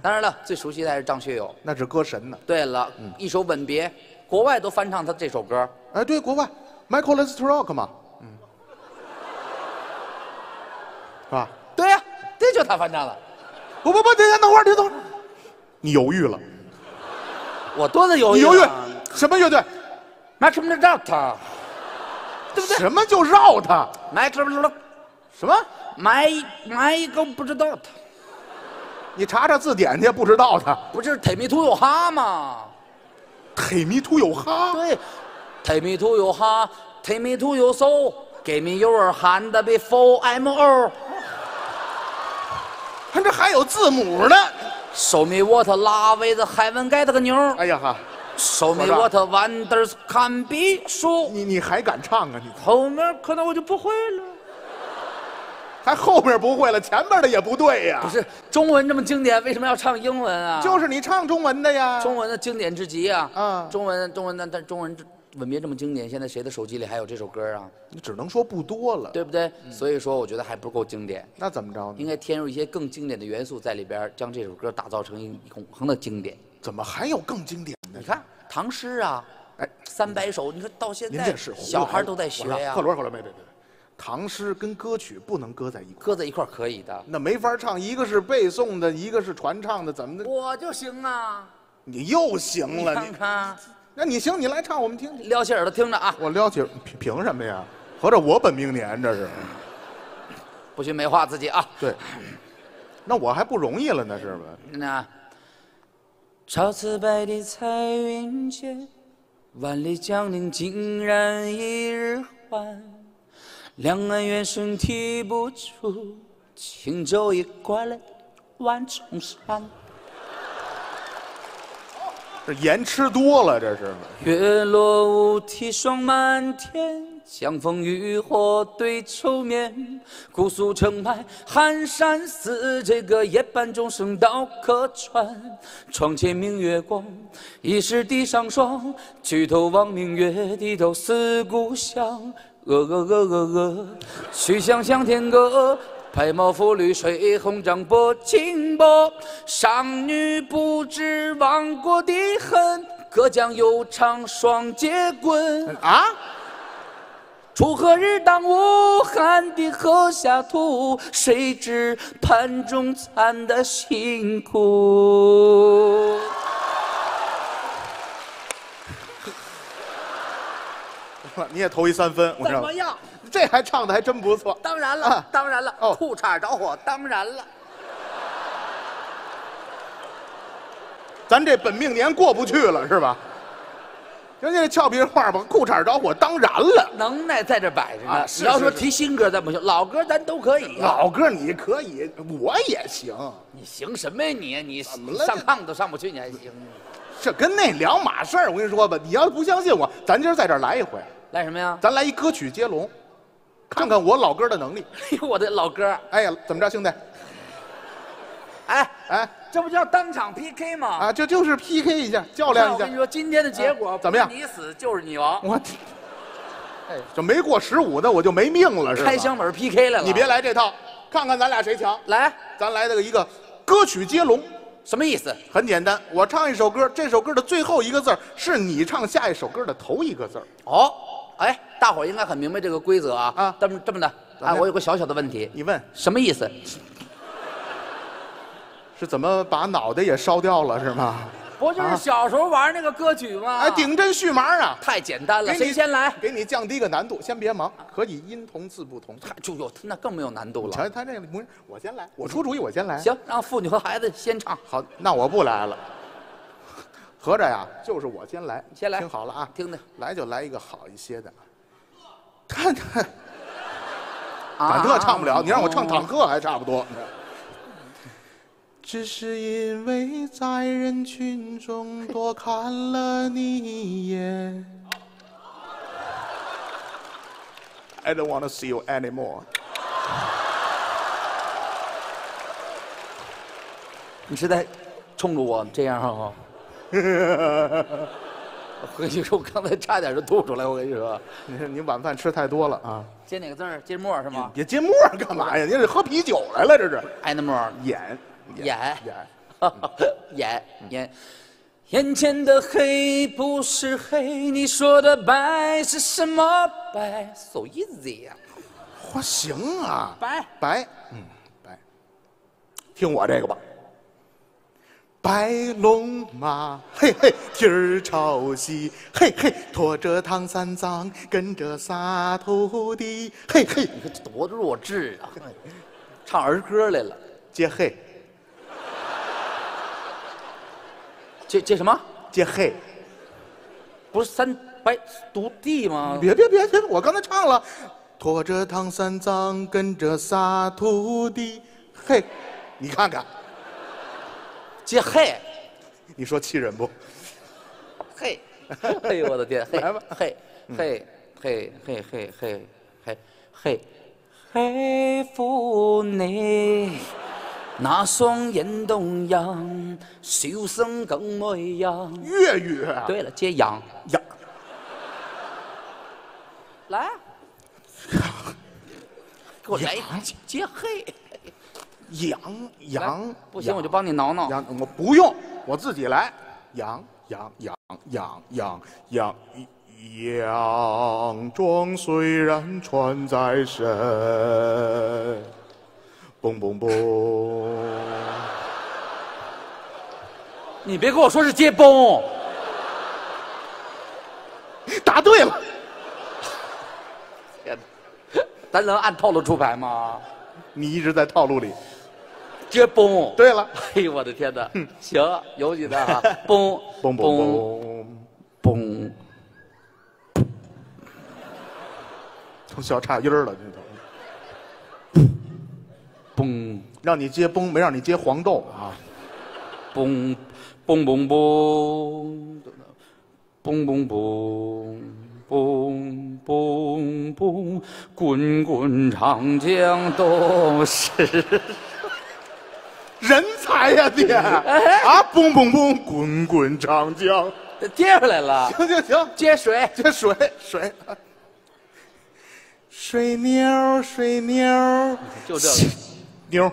当然了，最熟悉的还是张学友。那是歌神呢。对了，一首《吻别》，国外都翻唱他这首歌。哎，对，国外 Michael Let's Rock 嘛，嗯，是吧？对呀、这就他翻唱了。不不不，等等等会儿，你等会儿，你犹豫了，我多的犹豫你犹豫。什么乐队？Michael r o c k 对不对什么就绕他？？Michael r 什么？买买一个不知道他，你查查字典去，不知道他。不是 Take me to your heart 吗？Take me to your heart。对，Take me to your heart，Take me to your soul，Give me your hand before I'm old。看这还有字母呢。Show me what love is heaven get 个妞儿哎呀哈，，Show me what wonders can be 说你你还敢唱啊？你后面可能我就不会了。还后面不会了，前面的也不对呀。不是中文这么经典，为什么要唱英文啊？就是你唱中文的呀。中文的经典之极啊！啊中文中文那但中文这吻别这么经典，现在谁的手机里还有这首歌啊？你只能说不多了。对不对？所以说我觉得还不够经典，那怎么着呢？应该添入一些更经典的元素在里边，将这首歌打造成一永恒的经典。怎么还有更经典的你？看唐诗啊，哎，三百首，你说到现在小孩都在学呀贺，伦，贺伦，别别别，唐诗跟歌曲不能搁在一块儿，搁在一块儿可以的。那没法唱。一个是背诵的，一个是传唱的，怎么的？我就行啊，你又行了，你看看，那你行，你来唱，我们听听。撩起耳朵听着啊，我撩起，凭凭什么呀？合着我本命年这是？不许美化自己啊。对，那我还不容易了呢，是吧？那朝辞白帝彩云间，万里江陵竟然一日还。两岸猿声啼不住，轻舟已过了万重山。这盐吃多了，这是。月落乌啼霜满天，江枫渔火对愁眠。姑苏城外寒山寺，这个夜半钟声到客船。窗前明月光，疑是地上霜。举头望明月，低头思故乡。鹅鹅鹅鹅鹅，曲项向天歌。白毛浮绿水，红掌拨清波。商女不知亡国的恨，隔江犹唱双截棍。啊？锄禾日当午，汗滴禾下土。谁知盘中餐的辛苦？你也投一三分，我知道怎么。样？这还唱的还真不错。当然了，啊当然了，哦裤衩着火，当然了。咱这本命年过不去了，是吧？人家这俏皮话吧，裤衩着火，当然了。能耐在这摆着呢。你要说提新歌咱不行，老歌咱都可以呀。老歌你可以，我也行，你行什么呀你？你么了上炕都上不去，你还行？这跟那两码事儿。我跟你说吧，你要是不相信我，咱今儿在这儿来一回，来什么呀？咱来一歌曲接龙，看看我老哥的能力。哎呦，我的老哥，哎呀，怎么着，兄弟？哎，哎这不叫当场 PK 吗？啊，这就是 PK 一下，较量一下我跟你。说，今天的结果啊怎么样你死就是你亡，我，哎，这没过十五的我就没命了，是吧？开箱本 PK 来了。你别来这套，看看咱俩谁强。来，咱来个一个歌曲接龙，什么意思？很简单，我唱一首歌，这首歌的最后一个字儿是你唱下一首歌的头一个字儿。哦，哎，大伙儿应该很明白这个规则啊。啊这么这么的，啊，怎么样我有个小小的问题，你问什么意思？是怎么把脑袋也烧掉了是吗？不就是小时候玩那个歌曲吗？哎，顶针续麻啊！太简单了，谁先来？给你降低个难度，先别忙，可以音同字不同。就有那更没有难度你了。瞧他这个模样，我先来，我出主意，我先来。行，让妇女和孩子先唱，好，那我不来了。合着呀，就是我先来，先来听好了啊，听听。来就来一个好一些的。看看，啊忐忑唱不了，你让我唱坦克还差不多。只是因为在人群中多看了你一眼。I don't want to see you anymore。你是在冲着我这样哈、我跟你说，我刚才差点就吐出来。我跟你说，你看你晚饭吃太多了啊！接哪个字儿？接沫是吗？别接沫儿干嘛呀？你这喝啤酒来了，这是挨那沫儿。眼眼眼。眼眼 眼前的黑不是黑，你说的白是什么白？So easy 呀、嚯，行啊，白白，嗯，白。听我这个吧。白龙马，嘿嘿，蹄儿朝西，嘿嘿，驮着唐三藏，跟着仨徒弟，嘿嘿，你看这多弱智啊！唱儿歌来了，接嘿接接什么？接嘿，不是三白独地吗？别别别别，我刚才唱了，驮着唐三藏，跟着仨徒弟，嘿，你看看，接嘿你说气人不？嘿，哎呦我的天！嘿来吧嘿嘿嘿嘿嘿嘿嘿嘿嘿妇你。那双眼动人，笑声更美扬。粤语啊，对了，接羊，呀，来啊，给我来一接嘿。羊羊不行，我就帮你挠挠。羊，我不用，我自己来。羊羊羊羊羊羊洋装虽然穿在身，嘣嘣嘣。你别跟我说是接崩，答对了，天哪咱能按套路出牌吗？你一直在套路里。接崩。对了，哎呦我的天哪！行，有你的啊，嘣嘣嘣嘣，小差音儿了，这都。嘣让你接崩，没让你接黄豆啊！嘣嘣嘣嘣，嘣嘣嘣。嘣嘣嘣，滚滚长江东逝。人才呀，爹！啊，嘣嘣嘣，滚滚长江。接回来了，行行行，接水。接水水，水妞水妞就这。个，妞，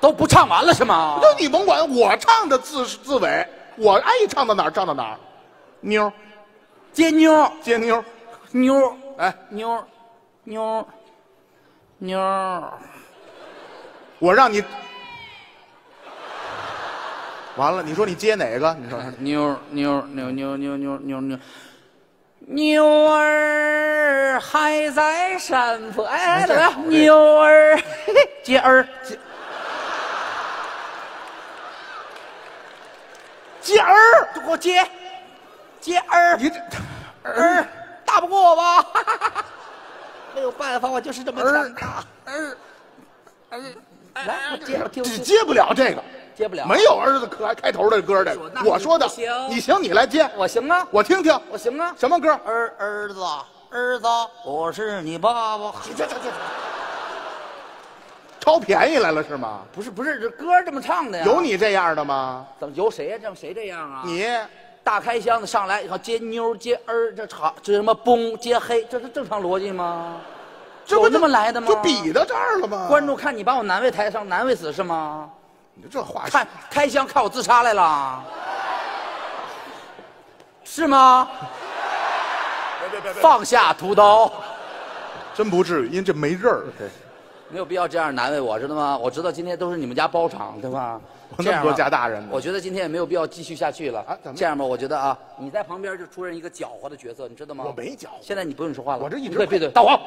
都不唱完了是吗？那你甭管，我唱的字字尾，我爱唱到哪儿唱到哪儿。妞。接妞，接妞，妞，哎，妞，妞，妞。我让你完了，你说你接哪个？你说妞妞妞妞妞妞妞妞，妞儿还在山坡。哎，怎么样？妞儿，接儿，接儿，就给我接，接儿你这儿，打不过我吧？没有办法，我就是这么强大。儿来，我接，我听只，接不了这个，接不了。没有儿子开开头的歌的我说的行，你行，你来接，我行啊，我听听我行啊。什么歌？儿儿子，儿子，我是你爸爸。这这这，超便宜来了是吗？不是不是，这歌这么唱的呀？有你这样的吗？怎么有谁呀？这样谁这样啊？你大开箱子上来以后接妞接儿，这唱这什么崩接黑，这是正常逻辑吗？这不这么来的吗？就比到这儿了吗？观众看你把我难为台上，难为死是吗？你这话看开箱看我自杀来了，是吗？别别别放下屠刀，真不至于，因为这没刃儿。没有必要这样难为我，知道吗？我知道今天都是你们家包场，对吧？我那么多这样吧家大人呢我觉得今天也没有必要继续下去了。啊这样吧，我觉得啊，你在旁边就出任一个搅和的角色，你知道吗？我没搅和现在你不用说话了，我这一直对对对，大黄，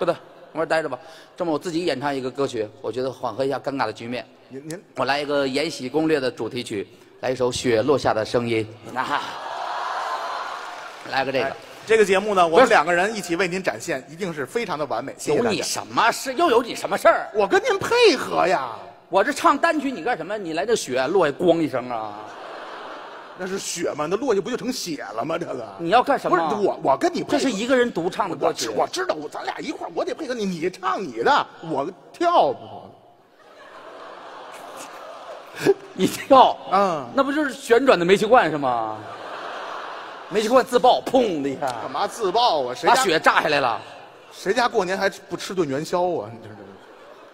不得，旁边待着吧。这么我自己演唱一个歌曲，我觉得缓和一下尴尬的局面。您您我来一个《延禧攻略》的主题曲，来一首《雪落下的声音》。啊，来个这个哎。这个节目呢，我们两个人一起为您展现，一定是非常的完美。谢谢有你。什么事？又有你什么事儿？我跟您配合呀，我这唱单曲，你干什么？你来这雪落下咣一声啊！那是血吗？那落下不就成血了吗？这个你要干什么不是么？我，我跟你这是一个人独唱的歌曲我知。我知道，我咱俩一块儿，我得配合你，你唱你的，我跳。你跳，嗯那不就是旋转的煤气罐是吗？煤气罐自爆，砰的一下，干嘛自爆啊？谁家把血炸下来了。谁家过年还不吃顿元宵啊？你这这，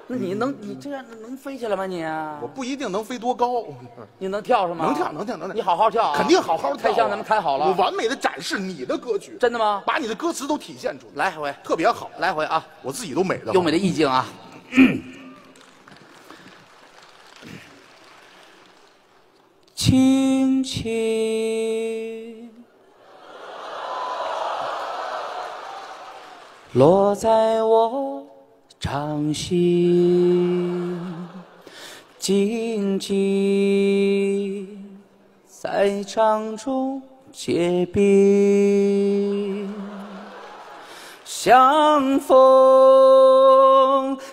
那你能，你这样能飞起来吗你？我不一定能飞多高，你能跳是吗？能跳能跳能跳你好好跳啊，肯定好好跳啊。太像咱们开好了。我完美的展示你的歌曲，真的吗？把你的歌词都体现出来，来回，特别好，来回啊，我自己都美的。优美的意境啊。轻轻落在我掌心，静静在掌中结冰。相逢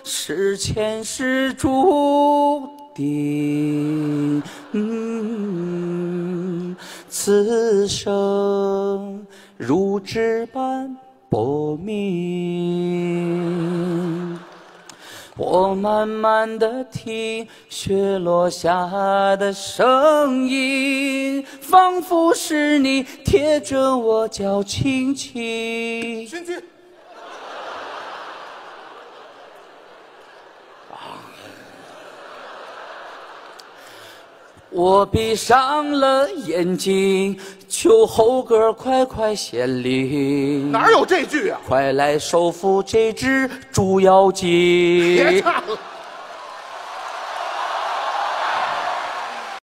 是前世注定，嗯，此生如纸般薄命。我慢慢的听雪落下的声音，仿佛是你贴着我脚轻轻。我闭上了眼睛，求猴哥快快显灵，哪有这句啊？快来收服这只猪妖精！别唱了。